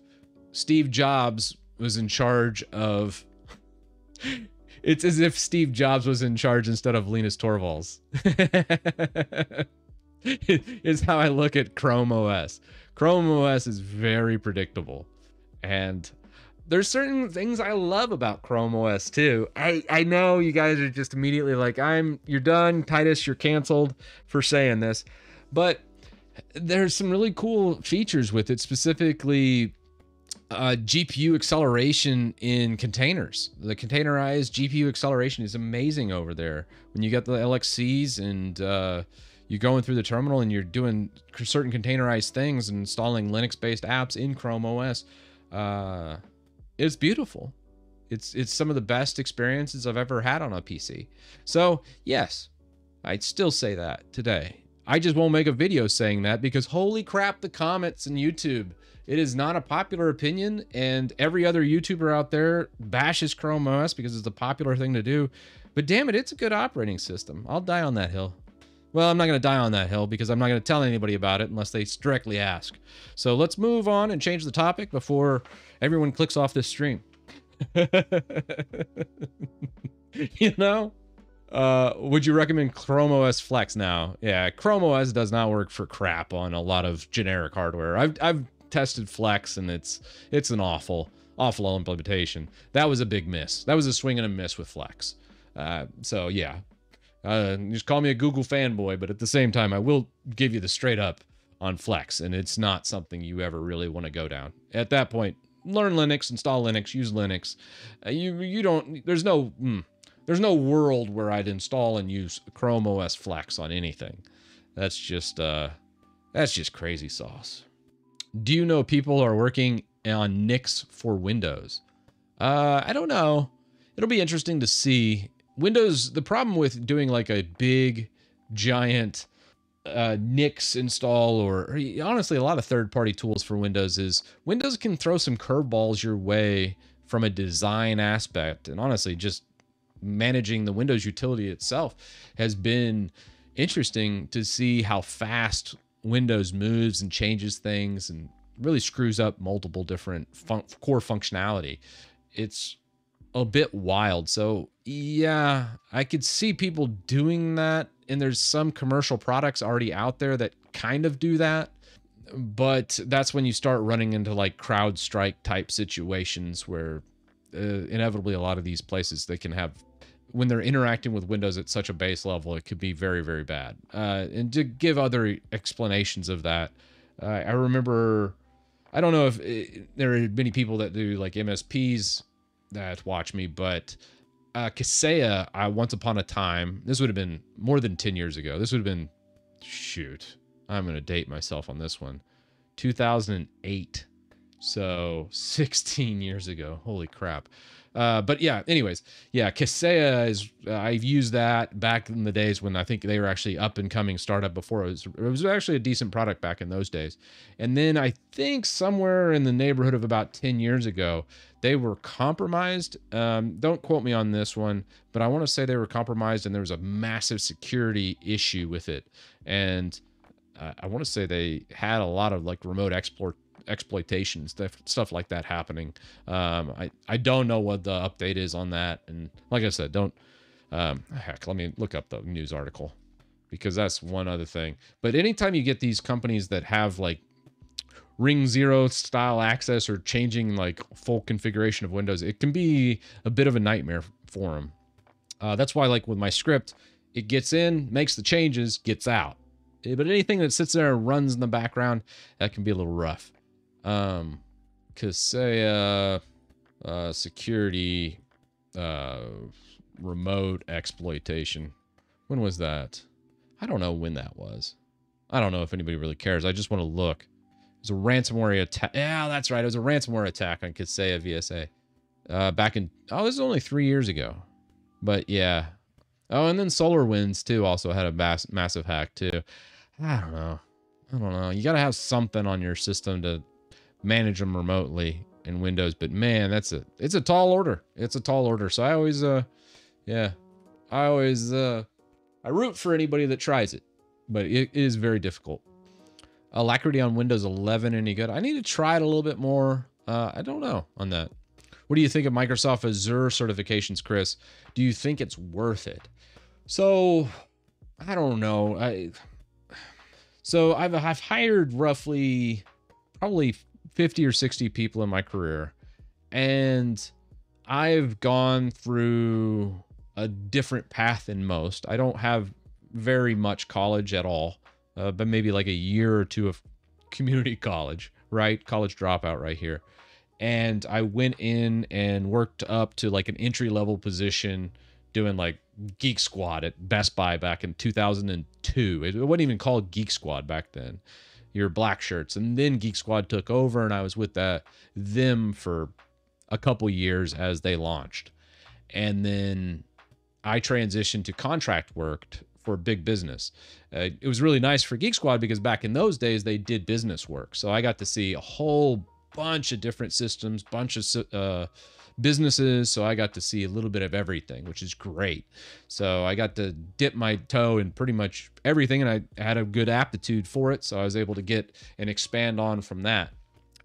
Steve Jobs was in charge of it's as if Steve Jobs was in charge instead of Linus Torvalds. is how I look at Chrome OS. Chrome OS is very predictable. And there's certain things I love about Chrome OS too. I, I know you guys are just immediately like, I'm you're done, Titus, you're canceled for saying this. But there's some really cool features with it, specifically uh, GPU acceleration in containers. The containerized GPU acceleration is amazing over there. When you got the LXCs and uh, you're going through the terminal and you're doing certain containerized things and installing Linux-based apps in Chrome OS. Uh, it's beautiful. It's it's some of the best experiences I've ever had on a PC. So yes, I'd still say that today. I just won't make a video saying that because holy crap, the comments in YouTube. It is not a popular opinion, and every other YouTuber out there bashes Chrome OS because it's a popular thing to do. But damn it, it's a good operating system. I'll die on that hill. Well, I'm not going to die on that hill because I'm not going to tell anybody about it unless they directly ask. So let's move on and change the topic before everyone clicks off this stream. you know? Uh, would you recommend Chrome OS Flex now? Yeah, Chrome OS does not work for crap on a lot of generic hardware. I've I've tested Flex and it's it's an awful awful implementation. That was a big miss. That was a swing and a miss with Flex. Uh, so yeah, uh, just call me a Google fanboy, but at the same time, I will give you the straight up on Flex, and it's not something you ever really want to go down. At that point, learn Linux, install Linux, use Linux. Uh, you you don't. There's no. Mm, there's no world where I'd install and use Chrome OS Flex on anything. That's just uh that's just crazy sauce. Do you know people are working on Nix for Windows? Uh I don't know. It'll be interesting to see. Windows the problem with doing like a big giant uh, Nix install or, or honestly a lot of third-party tools for Windows is Windows can throw some curveballs your way from a design aspect and honestly just managing the Windows utility itself has been interesting to see how fast Windows moves and changes things and really screws up multiple different fun- core functionality. It's a bit wild. So, yeah, I could see people doing that. And there's some commercial products already out there that kind of do that. But that's when you start running into like CrowdStrike type situations where uh, inevitably a lot of these places they can have when they're interacting with Windows at such a base level, it could be very, very bad. Uh, and to give other explanations of that, uh, I remember, I don't know if it, there are many people that do like MSPs that watch me, but uh, Kaseya, I once upon a time, this would have been more than 10 years ago. This would have been, shoot, I'm going to date myself on this one, 2008. So 16 years ago. Holy crap. Uh, but yeah, anyways, yeah, Kaseya is uh, I've used that back in the days when I think they were actually up and coming startup before it was it was actually a decent product back in those days. And then I think somewhere in the neighborhood of about 10 years ago, they were compromised. Um, don't quote me on this one, but I want to say they were compromised and there was a massive security issue with it. And uh, I want to say they had a lot of like remote export exploitation stuff stuff like that happening. Um, I I don't know what the update is on that, and like I said, don't um, heck. Let me look up the news article because that's one other thing. But anytime you get these companies that have like ring zero style access or changing like full configuration of Windows, it can be a bit of a nightmare for them. Uh, that's why, like with my script, it gets in, makes the changes, gets out. Eh, but anything that sits there and runs in the background, that can be a little rough. Um, Kaseya uh, security uh, remote exploitation. When was that? I don't know when that was. I don't know if anybody really cares. I just want to look. It was a ransomware attack. Yeah, that's right. It was a ransomware attack on Kaseya VSA. Uh, back in, oh, this is only three years ago. But yeah. Oh, and then SolarWinds, too also had a mass, massive hack too. I don't know. I don't know. You got to have something on your system to manage them remotely in Windows. But man, that's a it's a tall order. It's a tall order. So I always uh yeah. I always uh I root for anybody that tries it. But it is very difficult. Alacritty on Windows 11 any good? I need to try it a little bit more. Uh I don't know on that. What do you think of Microsoft Azure certifications, Chris? Do you think it's worth it? So I don't know. I so I've I've hired roughly probably 50 or 60 people in my career and I've gone through a different path than most. I don't have very much college at all, uh, but maybe like a year or two of community college, right? College dropout right here. And I went in and worked up to like an entry level position doing like Geek Squad at Best Buy back in 2002. It, it wasn't even called Geek Squad back then. Your black shirts, and then Geek Squad took over, and I was with that them for a couple years as they launched, and then I transitioned to contract work for big business. Uh, it was really nice for Geek Squad because back in those days they did business work, so I got to see a whole bunch of different systems, bunch of uh, businesses. So I got to see a little bit of everything, which is great. So I got to dip my toe in pretty much everything, and I had a good aptitude for it. So I was able to get and expand on from that.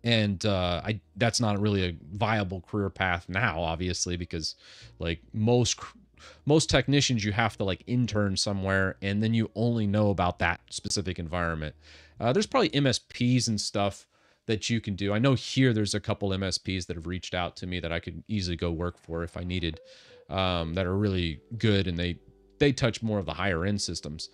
And uh, I that's not really a viable career path now, obviously, because like most most technicians, you have to like intern somewhere, and then you only know about that specific environment. Uh, there's probably MSPs and stuff that you can do. I know here there's a couple MSPs that have reached out to me that I could easily go work for if I needed, um, that are really good and they they touch more of the higher end systems.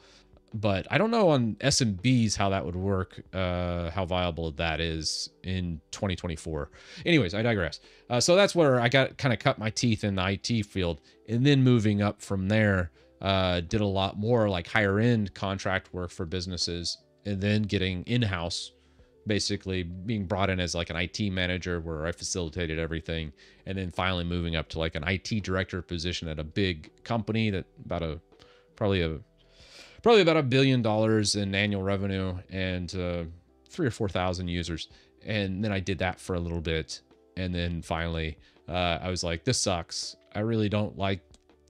But I don't know on SMBs how that would work, uh, how viable that is in 2024. Anyways, I digress. Uh, so that's where I got kind of cut my teeth in the IT field, and then moving up from there, uh, did a lot more like higher end contract work for businesses, and then getting in house basically being brought in as like an IT manager where I facilitated everything and then finally moving up to like an IT director position at a big company that about a probably a probably about a billion dollars in annual revenue and uh, three or four thousand users. And then I did that for a little bit. And then finally uh, I was like this sucks. I really don't like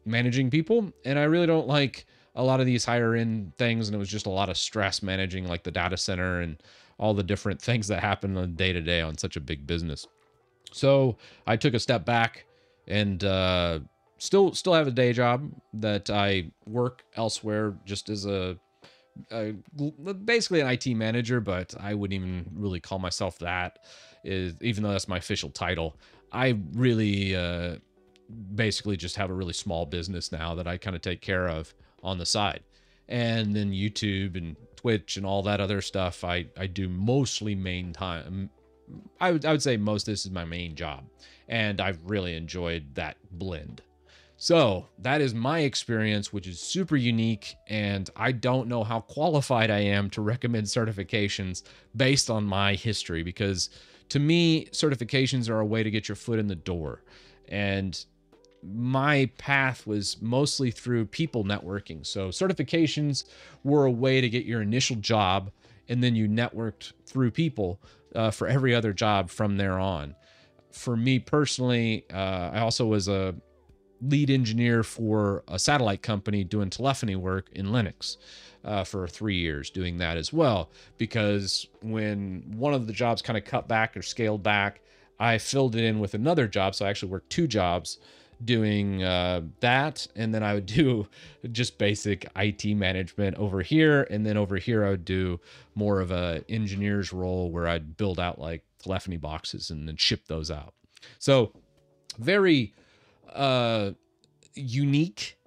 managing people and I really don't like a lot of these higher end things. And it was just a lot of stress managing like the data center and all the different things that happen on day to day on such a big business. So I took a step back and uh, still still have a day job that I work elsewhere just as a, a, basically an IT manager, but I wouldn't even really call myself that, is even though that's my official title. I really uh, basically just have a really small business now that I kind of take care of on the side, and then YouTube and Twitch and all that other stuff, I, I do mostly main time. I would, I would say most this is my main job. And I've really enjoyed that blend. So that is my experience, which is super unique. And I don't know how qualified I am to recommend certifications based on my history, because to me, certifications are a way to get your foot in the door. And my path was mostly through people networking. So certifications were a way to get your initial job, and then you networked through people uh, for every other job from there on. For me personally, uh, I also was a lead engineer for a satellite company doing telephony work in Linux. Uh, for three years doing that as well because when one of the jobs kind of cut back or scaled back i filled it in with another job so i actually worked two jobs doing uh, that and then i would do just basic it management over here and then over here i would do more of a engineer's role where i'd build out like telephony boxes and then ship those out. So very uh unique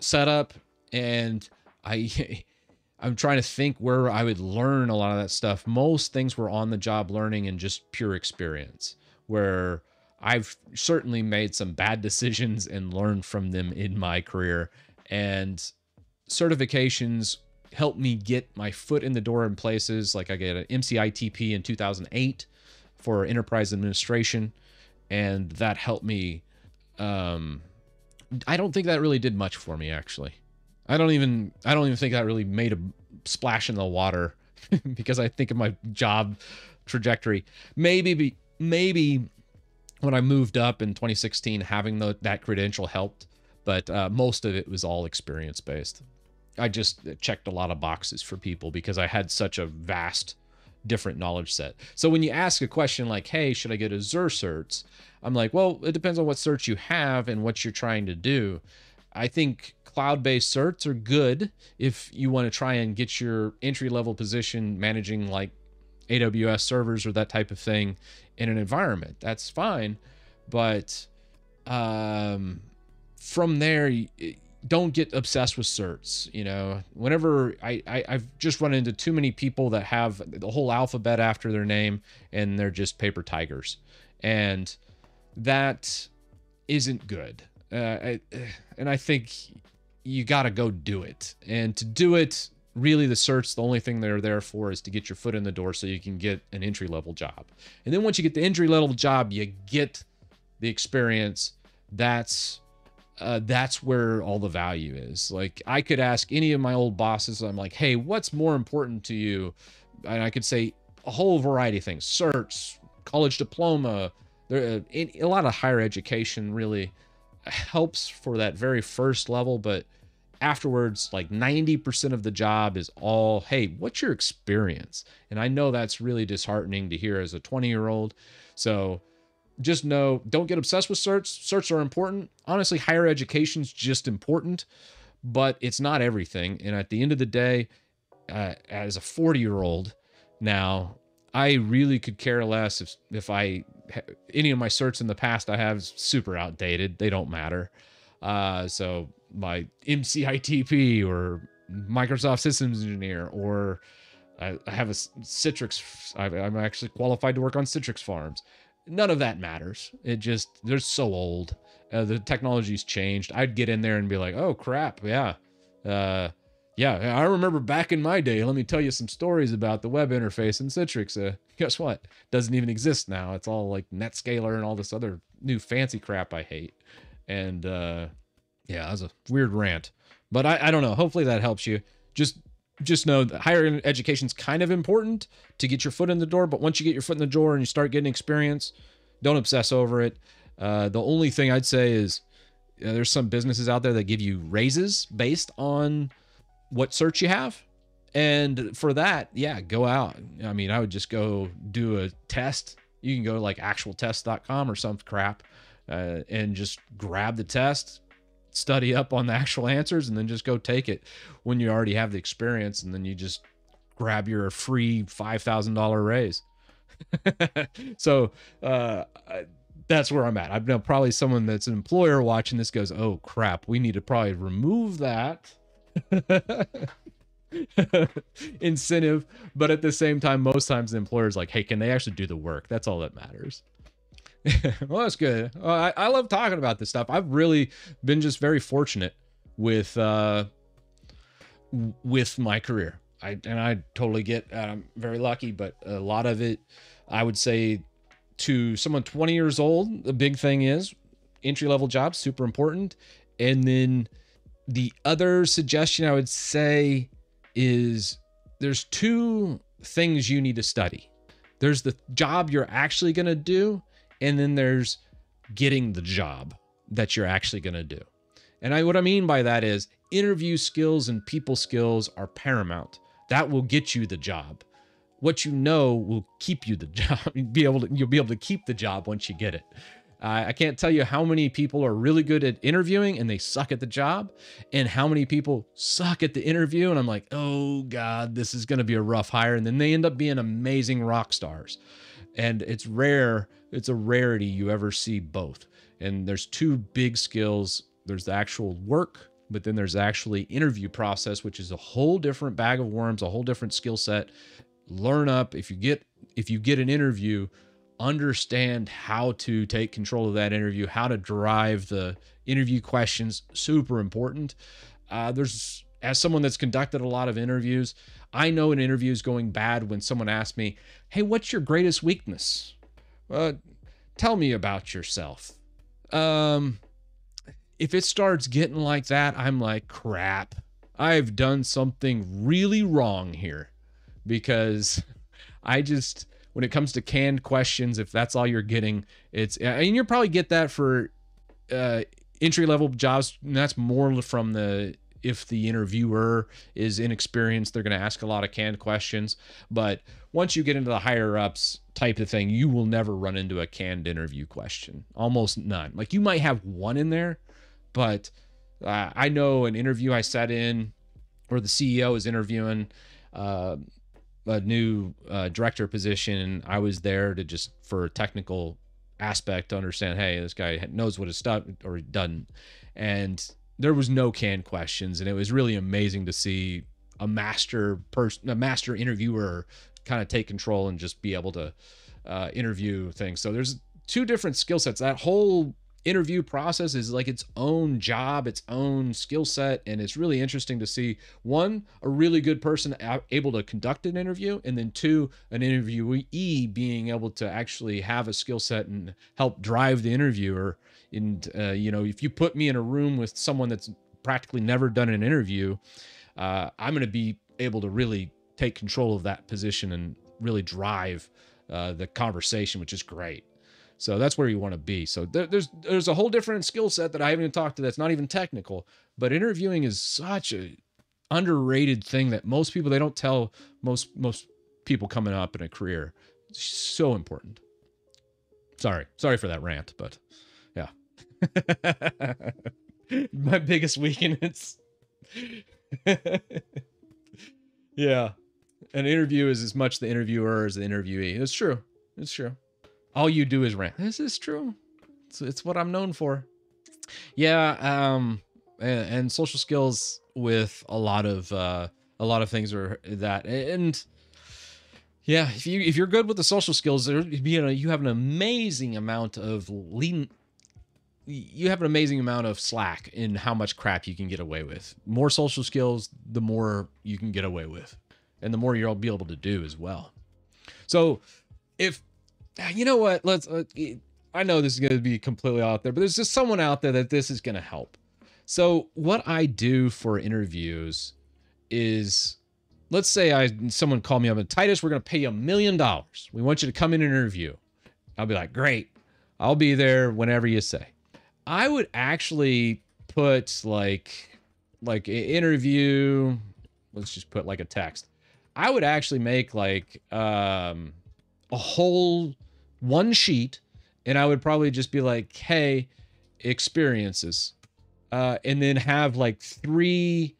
setup and i i'm trying to think where i would learn a lot of that stuff. Most things were on the job learning and just pure experience where I've certainly made some bad decisions and learned from them in my career. And certifications help me get my foot in the door in places like I get an MCITP in 2008 for enterprise administration. And that helped me. Um, I don't think that really did much for me, actually. I don't even I don't even think that really made a splash in the water because I think of my job trajectory. Maybe maybe when I moved up in 2016, having the, that credential helped, but uh, most of it was all experience based. I just checked a lot of boxes for people because I had such a vast, different knowledge set. So when you ask a question like, "Hey, should I get Azure certs?" I'm like, "Well, it depends on what certs you have and what you're trying to do." I think cloud-based certs are good if you want to try and get your entry-level position managing like AWS servers or that type of thing in an environment. That's fine. But um, from there, don't get obsessed with certs. You know, whenever I, I I've just run into too many people that have the whole alphabet after their name and they're just paper tigers, and that isn't good. Uh, I, and I think you got to go do it. And to do it, really the certs, the only thing they're there for is to get your foot in the door so you can get an entry level job. And then once you get the entry level job, you get the experience. That's uh, that's where all the value is. Like I could ask any of my old bosses, I'm like, hey, what's more important to you? And I could say a whole variety of things: certs, college diploma. There, uh, a lot of higher education really helps for that very first level, but afterwards, like 90% of the job is all, hey, what's your experience? And I know that's really disheartening to hear as a 20 year old. So just know, don't get obsessed with certs. Certs are important. Honestly, higher education is just important, but it's not everything. And at the end of the day, uh, as a 40 year old now, I really could care less if, if I, any of my certs in the past I have super outdated. They don't matter. Uh, so my MCITP or Microsoft Systems Engineer, or I, I have a Citrix. I'm actually qualified to work on Citrix farms. None of that matters. It just they're so old. Uh, the technology's changed. I'd get in there and be like, oh crap, yeah, uh, yeah. I remember back in my day. Let me tell you some stories about the web interface in Citrix. Uh, guess what? Doesn't even exist now. It's all like NetScaler and all this other new fancy crap I hate. And uh, yeah, that was a weird rant, but I, I don't know. Hopefully that helps you. Just just know that higher education is kind of important to get your foot in the door. But once you get your foot in the door and you start getting experience, don't obsess over it. Uh, the only thing I'd say is there's some businesses out there that give you raises based on what certs you have. And for that, yeah, go out. I mean, I would just go do a test. You can go to like actualtest.com or some crap uh, and just grab the test, study up on the actual answers and then just go take it when you already have the experience and then you just grab your free $5,000 raise. so, uh, that's where I'm at. I know probably someone that's an employer watching this goes, "Oh crap, we need to probably remove that." incentive but at the same time most times the employer is like hey can they actually do the work that's all that matters well, that's good. Well, I, I love talking about this stuff. I've really been just very fortunate with uh, with my career. I and I totally get. I'm very lucky, but a lot of it, I would say, to someone 20 years old, the big thing is entry level jobs, super important. And then the other suggestion I would say is there's two things you need to study. There's the job you're actually going to do, and then there's getting the job that you're actually going to do. And I, what I mean by that is interview skills and people skills are paramount. That will get you the job. What you know will keep you the job. be able to, you'll be able to keep the job once you get it. Uh, I can't tell you how many people are really good at interviewing and they suck at the job, and how many people suck at the interview. And I'm like, oh God, this is going to be a rough hire. And then they end up being amazing rock stars. And it's rare it's a rarity you ever see both. And there's two big skills. There's the actual work, but then there's actually interview process, which is a whole different bag of worms, a whole different skill set. Learn up. If you get if you get an interview, understand how to take control of that interview, how to drive the interview questions. Super important. Uh, there's as someone that's conducted a lot of interviews, I know an interview is going bad when someone asks me, "Hey, what's your greatest weakness?" Uh, tell me about yourself. Um, if it starts getting like that, I'm like, crap. I've done something really wrong here because I just when it comes to canned questions, if that's all you're getting, it's and you'll probably get that for uh, entry level jobs. that's more from the if the interviewer is inexperienced, they're going to ask a lot of canned questions. But once you get into the higher ups type of thing, you will never run into a canned interview question. Almost none. Like you might have one in there, but uh, I know an interview I sat in where the CEO is interviewing uh, a new uh, director position, and I was there to just for a technical aspect to understand, hey, this guy knows what his stuff or he doesn't, and there was no canned questions, and it was really amazing to see a master person, a master interviewer, kind of take control and just be able to uh, interview things. So there's two different skill sets. That whole interview process is like its own job, its own skill set, and it's really interesting to see one a really good person able to conduct an interview, and then two an interviewee being able to actually have a skill set and help drive the interviewer. And uh, you know, if you put me in a room with someone that's practically never done an interview, uh, I'm going to be able to really take control of that position and really drive uh, the conversation, which is great. So that's where you want to be. So there, there's there's a whole different skill set that I haven't even talked to that's not even technical. But interviewing is such a underrated thing that most people they don't tell most most people coming up in a career. It's so important. Sorry, sorry for that rant, but. My biggest weakness. yeah. An interview is as much the interviewer as the interviewee. It's true. It's true all you do is rant. This is true. It's, it's what I'm known for. Yeah, um, and, and social skills with a lot of uh, a lot of things are that and yeah, if you if you're good with the social skills, you know you have an amazing amount of lean. You have an amazing amount of slack in how much crap you can get away with. More social skills, the more you can get away with, and the more you'll be able to do as well. So, if you know what? Let's. Uh, I know this is going to be completely out there, but there's just someone out there that this is going to help. So what I do for interviews is, let's say I someone called me up and Titus, we're going to pay you a million dollars. We want you to come in and interview. I'll be like, great. I'll be there whenever you say. I would actually put like like interview. Let's just put like a text. I would actually make like um, a whole one sheet and I would probably just be like, hey, experiences. Uh, and then have like three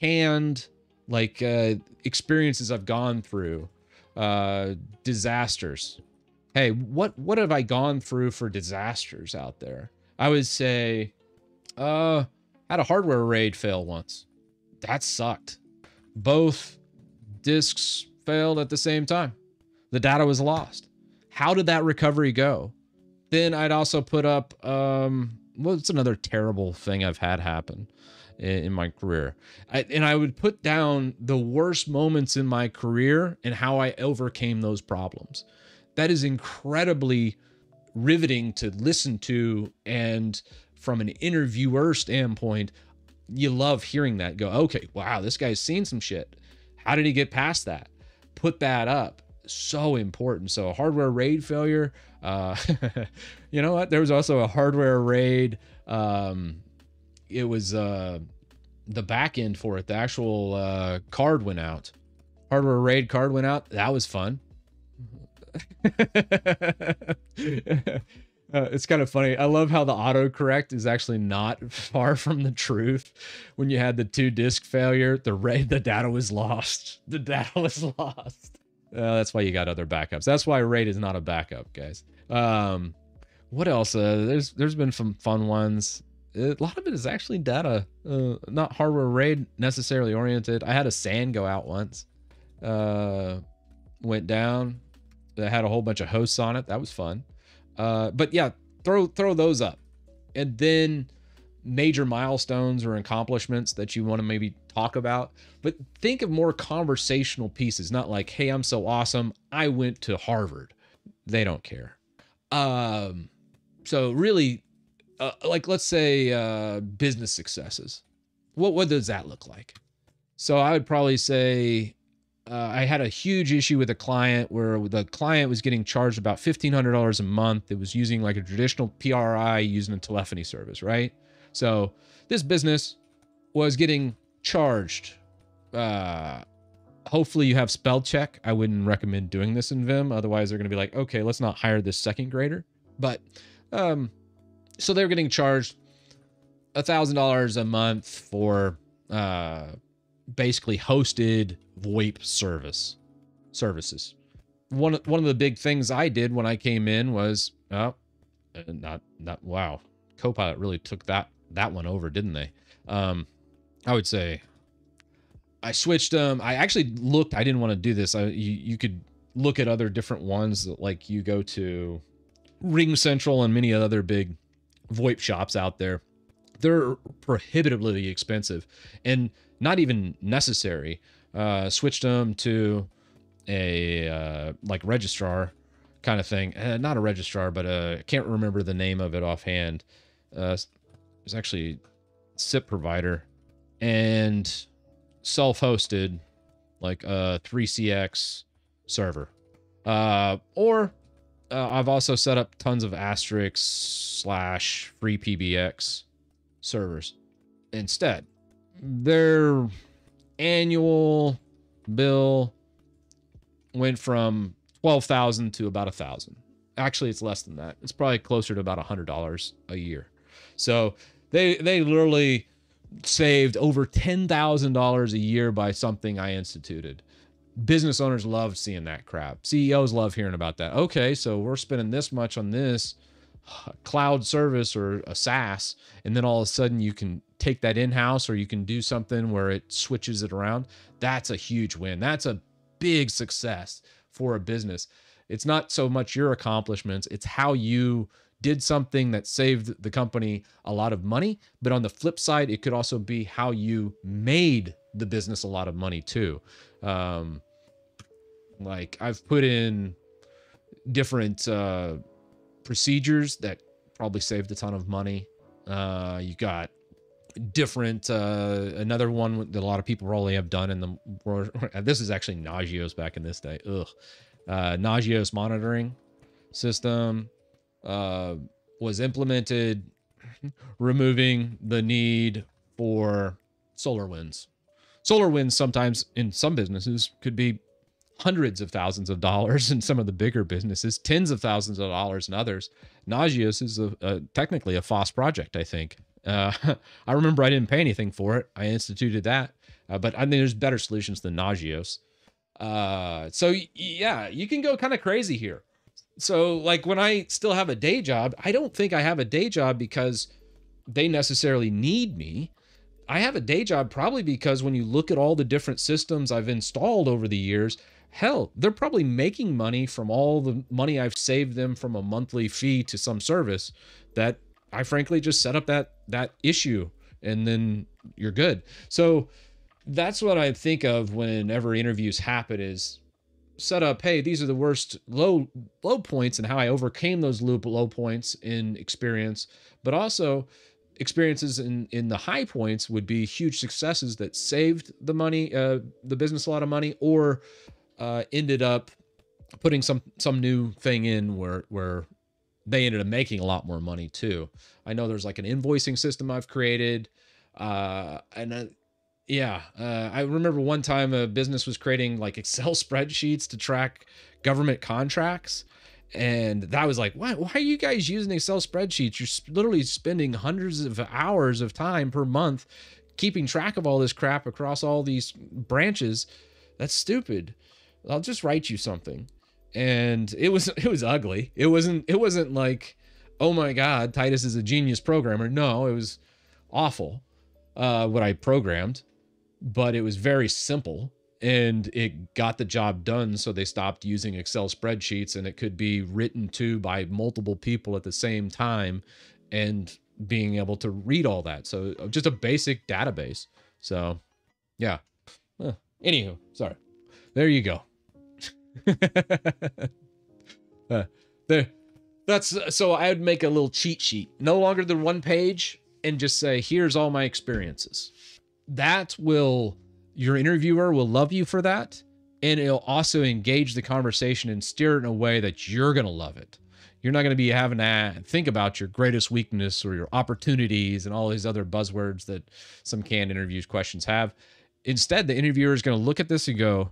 canned like uh, experiences I've gone through, uh, disasters. Hey, what what have I gone through for disasters out there? I would say, uh, had a hardware raid fail once. That sucked. Both disks failed at the same time. The data was lost how did that recovery go? Then I'd also put up um what's another terrible thing I've had happen in, in my career. I, and I would put down the worst moments in my career and how I overcame those problems. That is incredibly riveting to listen to and from an interviewer standpoint, you love hearing that go, okay, wow, this guy's seen some shit. How did he get past that? Put that up so important. So hardware raid failure. Uh, you know what? There was also a hardware raid. Um, it was uh, the back end for it. The actual uh, card went out. Hardware raid card went out. That was fun. Uh, it's kind of funny. I love how the autocorrect is actually not far from the truth. When you had the two disk failure, the raid, the data was lost. The data was lost. Uh, that's why you got other backups. That's why RAID is not a backup, guys. Um, what else? Uh, there's there's been some fun ones. A lot of it is actually data, uh, not hardware RAID necessarily oriented. I had a SAN go out once. Uh, went down. That had a whole bunch of hosts on it. That was fun. Uh, but yeah, throw throw those up, and then major milestones or accomplishments that you want to maybe talk about, but think of more conversational pieces, not like, hey, I'm so awesome. I went to Harvard. They don't care. Um, so really, uh, like let's say uh, business successes. What what does that look like? So I would probably say uh, I had a huge issue with a client where the client was getting charged about fifteen hundred dollars a month. It was using like a traditional PRI using a telephony service, right? So this business was getting charged. Uh, hopefully you have spell check. I wouldn't recommend doing this in Vim. Otherwise they're going to be like, okay, let's not hire this second grader. But um, so they're getting charged a thousand dollars a month for uh, basically hosted VoIP service services. One one of the big things I did when I came in was oh, uh, not not wow, Copilot really took that that one over, didn't they? Um, I would say I switched them. I actually looked. I didn't want to do this. I you, you could look at other different ones that like you go to RingCentral and many other big VoIP shops out there. They're prohibitively expensive and not even necessary. Uh, switched them to a uh, like registrar kind of thing. Uh, not a registrar, but uh, I can't remember the name of it offhand. Uh, it's actually SIP provider and self-hosted, like a 3CX server. Uh, or uh, I've also set up tons of asterisk slash FreePBX servers instead. Their annual bill went from 12,000 to about a thousand. Actually, it's less than that. It's probably closer to about a hundred dollars a year. So they they literally saved over ten thousand dollars a year by something I instituted. Business owners love seeing that crap. CEOs love hearing about that. Okay, so we're spending this much on this uh, cloud service or a SaaS, and then all of a sudden you can take that in house or you can do something where it switches it around. That's a huge win. That's a big success for a business. It's not so much your accomplishments, it's how you did something that saved the company a lot of money. But on the flip side, it could also be how you made the business a lot of money too. Um, like I've put in different uh, procedures that probably saved a ton of money. Uh, you got different uh another one that a lot of people probably have done in the this is actually nagios back in this day ugh. Uh nagios monitoring system uh was implemented removing the need for SolarWinds. Solar winds sometimes in some businesses could be hundreds of thousands of dollars in some of the bigger businesses tens of thousands of dollars in others. Nagios is a, a technically a FOSS project i think uh, I remember I didn't pay anything for it. I instituted that, uh, but I think there's better solutions than Nagios. Uh, so yeah, you can go kind of crazy here. So like when I still have a day job, I don't think I have a day job because they necessarily need me. I have a day job probably because when you look at all the different systems I've installed over the years, hell, they're probably making money from all the money I've saved them from a monthly fee to some service that I frankly just set up that that issue and then you're good. So that's what I think of whenever interviews happen is set up, hey, these are the worst low low points and how I overcame those low low points in experience, but also experiences in in the high points would be huge successes that saved the money uh the business a lot of money or uh ended up putting some some new thing in where where they ended up making a lot more money too. I know there's like an invoicing system I've created. Uh, and uh, yeah, uh, I remember one time a business was creating like Excel spreadsheets to track government contracts. And that was like, why, why are you guys using Excel spreadsheets? You're literally spending hundreds of hours of time per month keeping track of all this crap across all these branches. That's stupid. I'll just write you something and it was it was ugly. It wasn't it wasn't like, oh my god, Titus is a genius programmer. No, it was awful uh, what I programmed, but it was very simple and it got the job done. So they stopped using Excel spreadsheets and it could be written to by multiple people at the same time and being able to read all that. So uh, just a basic database. So yeah. Anywho, sorry. There you go. uh, there, that's so I would make a little cheat sheet, no longer than one page, and just say, "Here's all my experiences." That will your interviewer will love you for that, and it'll also engage the conversation and steer it in a way that you're gonna love it. You're not going to be having to think about your greatest weakness or your opportunities and all these other buzzwords that some canned interviews questions have. Instead, the interviewer is going to look at this and go,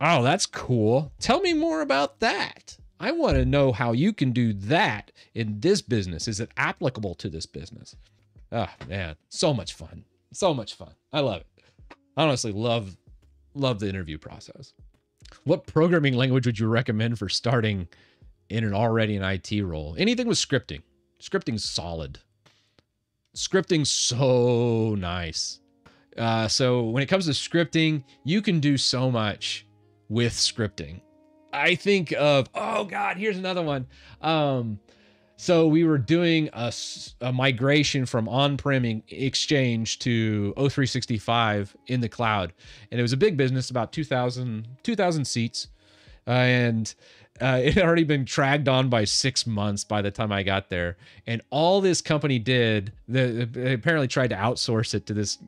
Oh, that's cool. Tell me more about that. I want to know how you can do that in this business. Is it applicable to this business? Oh man, so much fun. So much fun. I love it. I honestly love love the interview process. What programming language would you recommend for starting in an already an IT role? Anything with scripting. Scripting's solid. Scripting's so nice. Uh, so when it comes to scripting, you can do so much with scripting. I think of oh god, here's another one. Um, So we were doing a migration from on-prem exchange to O365 in the cloud. And it was a big business, about 2,000 2,000 seats. Uh, and uh, it had already been dragged on by six months by the time I got there. And all this company did, the, they apparently tried to outsource it to this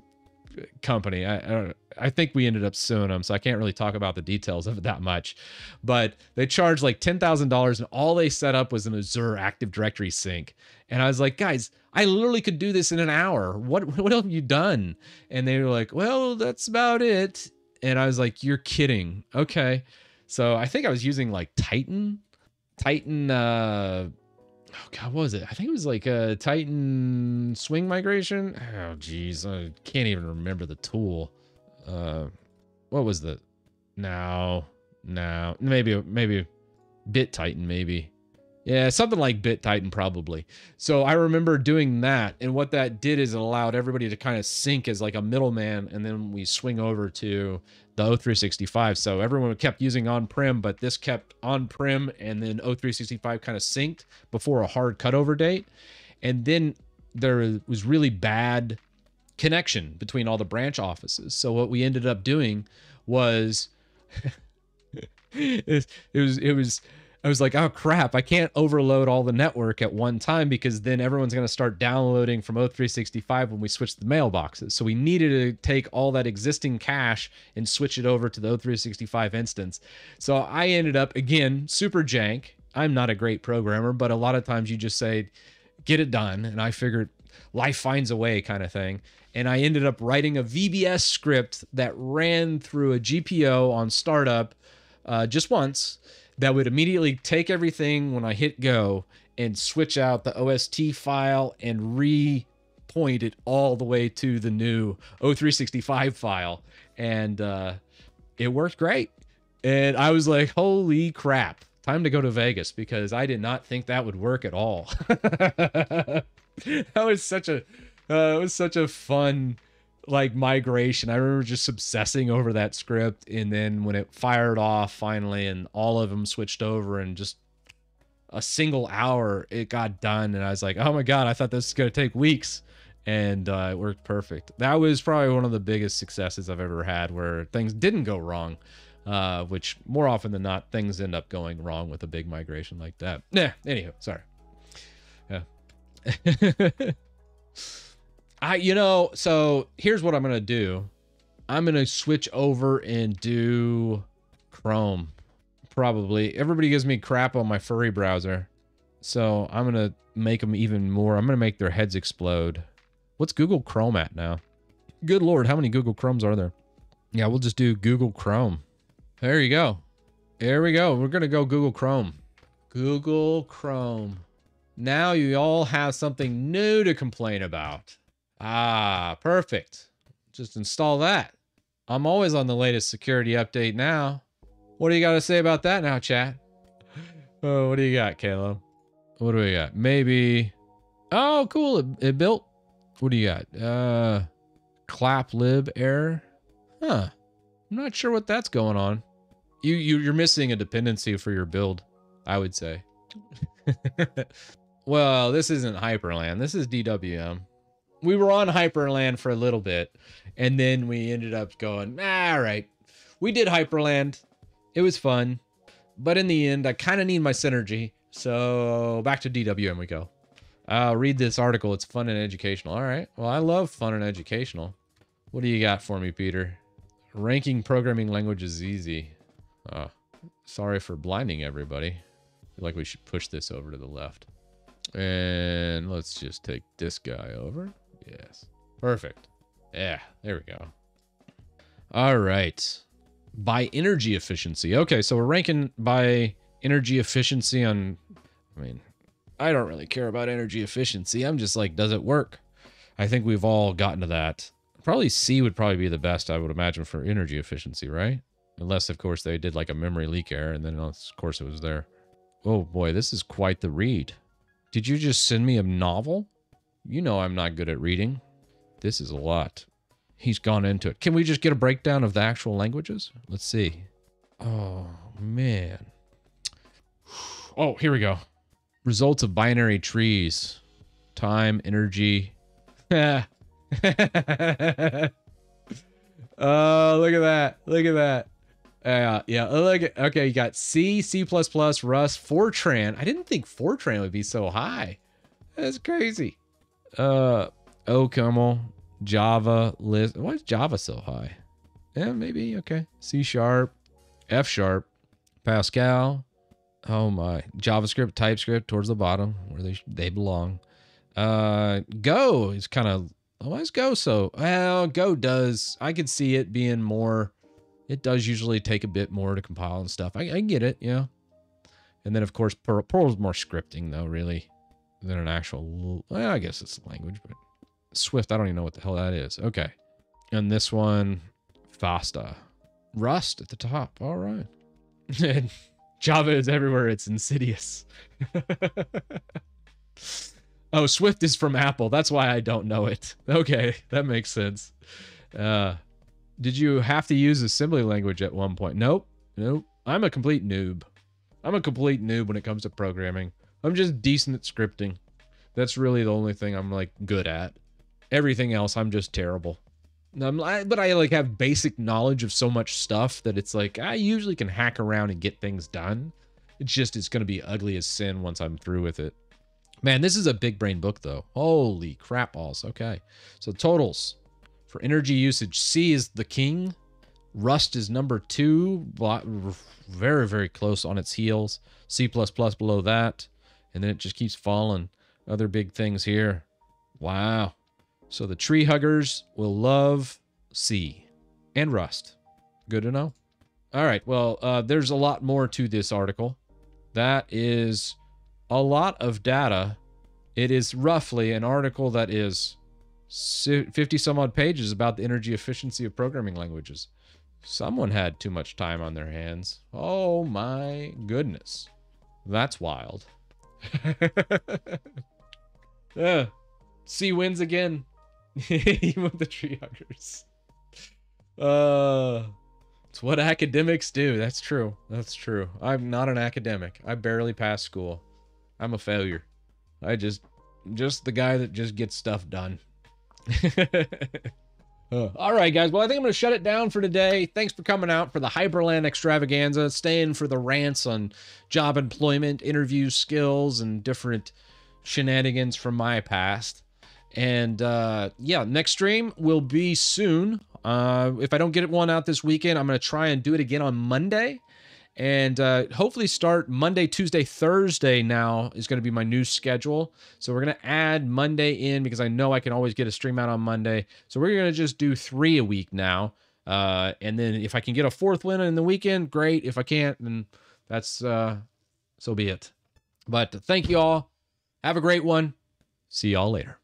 company. I, I, don't, I think we ended up suing them, so I can't really talk about the details of it that much. But they charged like ten thousand dollars, and all they set up was an Azure Active Directory sync. And I was like, guys, I literally could do this in an hour. What what have you done? And they were like, well, that's about it. And I was like, you're kidding. Okay. So I think I was using like Titan, Titan. uh Oh God, what was it? I think it was like a Titan swing migration. Oh geez, I can't even remember the tool. Uh, what was the? now, no, maybe maybe BitTitan, maybe. Yeah, something like BitTitan, probably. So I remember doing that, and what that did is it allowed everybody to kind of sync as like a middleman, and then we swing over to the O365. So everyone kept using on-prem, but this kept on-prem, and then O365 kind of synced before a hard cutover date, and then there was really bad connection between all the branch offices. So what we ended up doing was it, it was it was I was like, oh crap, I can't overload all the network at one time because then everyone's going to start downloading from O365 when we switch the mailboxes. So we needed to take all that existing cache and switch it over to the O365 instance. So I ended up, again, super jank. I'm not a great programmer, but a lot of times you just say, get it done. And I figured life finds a way kind of thing. And I ended up writing a VBS script that ran through a GPO on startup uh, just once that would immediately take everything when I hit go and switch out the OST file and re point it all the way to the new O365 file. And uh, it worked great. And I was like, holy crap, time to go to Vegas because I did not think that would work at all. that was such a uh, it was such a fun like migration. I remember just obsessing over that script, and then when it fired off finally, and all of them switched over, and just a single hour, it got done, and I was like, oh my god, I thought this was gonna take weeks, and uh, it worked perfect. That was probably one of the biggest successes I've ever had, where things didn't go wrong. Uh, which more often than not, things end up going wrong with a big migration like that. Yeah. Anywho, sorry. Yeah. I, you know, so here's what I'm gonna do. I'm gonna switch over and do Chrome. Probably. Everybody gives me crap on my furry browser. So I'm gonna make them even more. I'm gonna make their heads explode. What's Google Chrome at now? Good lord, how many Google Chromes are there? Yeah, we'll just do Google Chrome. There you go. There we go. We're gonna go Google Chrome. Google Chrome. Now you all have something new to complain about. Ah, perfect. Just install that. I'm always on the latest security update now. What do you got to say about that now, chat? Oh, what do you got, Caleb? What do we got? Maybe. Oh, cool. It, it built. What do you got? Uh, clap lib error. Huh. I'm not sure what that's going on. You you you're missing a dependency for your build, I would say. well, this isn't Hyprland. This is DWM we were on Hyprland for a little bit, and then we ended up going, ah, all right. We did Hyprland. It was fun. But in the end, I kind of need my synergy. So back to DWM we go. I'll read this article. It's fun and educational. All right. Well, I love fun and educational. What do you got for me, Peter? Ranking programming languages is easy. Oh, sorry for blinding everybody. like we should push this over to the left. And let's just take this guy over. Yes. Perfect. Yeah, there we go. All right. By energy efficiency. Okay, so we're ranking by energy efficiency on I mean, I don't really care about energy efficiency. I'm just like, does it work? I think we've all gotten to that. Probably C would probably be the best, I would imagine, for energy efficiency, right? Unless, of course, they did like a memory leak error, and then, of course, it was there. Oh boy, this is quite the read. Did you just send me a novel? You know I'm not good at reading. This is a lot. He's gone into it. Can we just get a breakdown of the actual languages? Let's see. Oh, man. Oh, here we go. Results of binary trees. Time, energy. oh, look at that. Look at that. Uh, yeah, look at, okay, you got C, C++, Rust, Fortran. I didn't think Fortran would be so high. That's crazy. Uh, OCaml, Java, Lisp. Why is Java so high? Yeah, maybe, okay. C Sharp, F Sharp, Pascal. Oh my. JavaScript, TypeScript towards the bottom where they, they belong. Uh, Go is kind of, why is Go so, well, Go does, I could see it being more it does usually take a bit more to compile and stuff. I, I get it, yeah. And then, of course, Perl, Perl's more scripting, though, really, than an actual... Well, I guess it's language, but Swift, I don't even know what the hell that is. Okay. And this one, FASTA. Rust at the top. All right. Java is everywhere. It's insidious. oh, Swift is from Apple. That's why I don't know it. Okay, that makes sense. Uh, did you have to use assembly language at one point? Nope. Nope. I'm a complete noob. I'm a complete noob when it comes to programming. I'm just decent at scripting. That's really the only thing I'm like good at. Everything else, I'm just terrible. I'm, but I like have basic knowledge of so much stuff that it's like I usually can hack around and get things done. It's just it's gonna be ugly as sin once I'm through with it. Man, this is a big brain book though. Holy crap balls. Okay. So totals. For energy usage, C is the king. Rust is number two, very, very close on its heels. C++ plus below that. And then it just keeps falling. Other big things here. Wow. So the tree huggers will love C and Rust. Good to know. All right. Well, uh, there's a lot more to this article. That is a lot of data. It is roughly an article that is 50 some odd pages about the energy efficiency of programming languages. Someone had too much time on their hands. Oh my goodness. That's wild. yeah. C wins again. Even with the tree huggers. Uh it's what academics do. That's true. That's true. I'm not an academic. I barely passed school. I'm a failure. I just just the guy that just gets stuff done. all right, guys. Well, I think I'm going to shut it down for today. Thanks for coming out for the Hyprland extravaganza, staying for the rants on job employment, interview skills, and different shenanigans from my past. And uh, yeah, next stream will be soon. Uh, if I don't get it one out this weekend, I'm going to try and do it again on Monday and uh, hopefully start Monday, Tuesday, Thursday now is going to be my new schedule. So we're going to add Monday in because I know I can always get a stream out on Monday. So we're going to just do three a week now. Uh, and then if I can get a fourth win in the weekend, great. If I can't, then that's uh, so be it. But thank you all. Have a great one. See y'all later.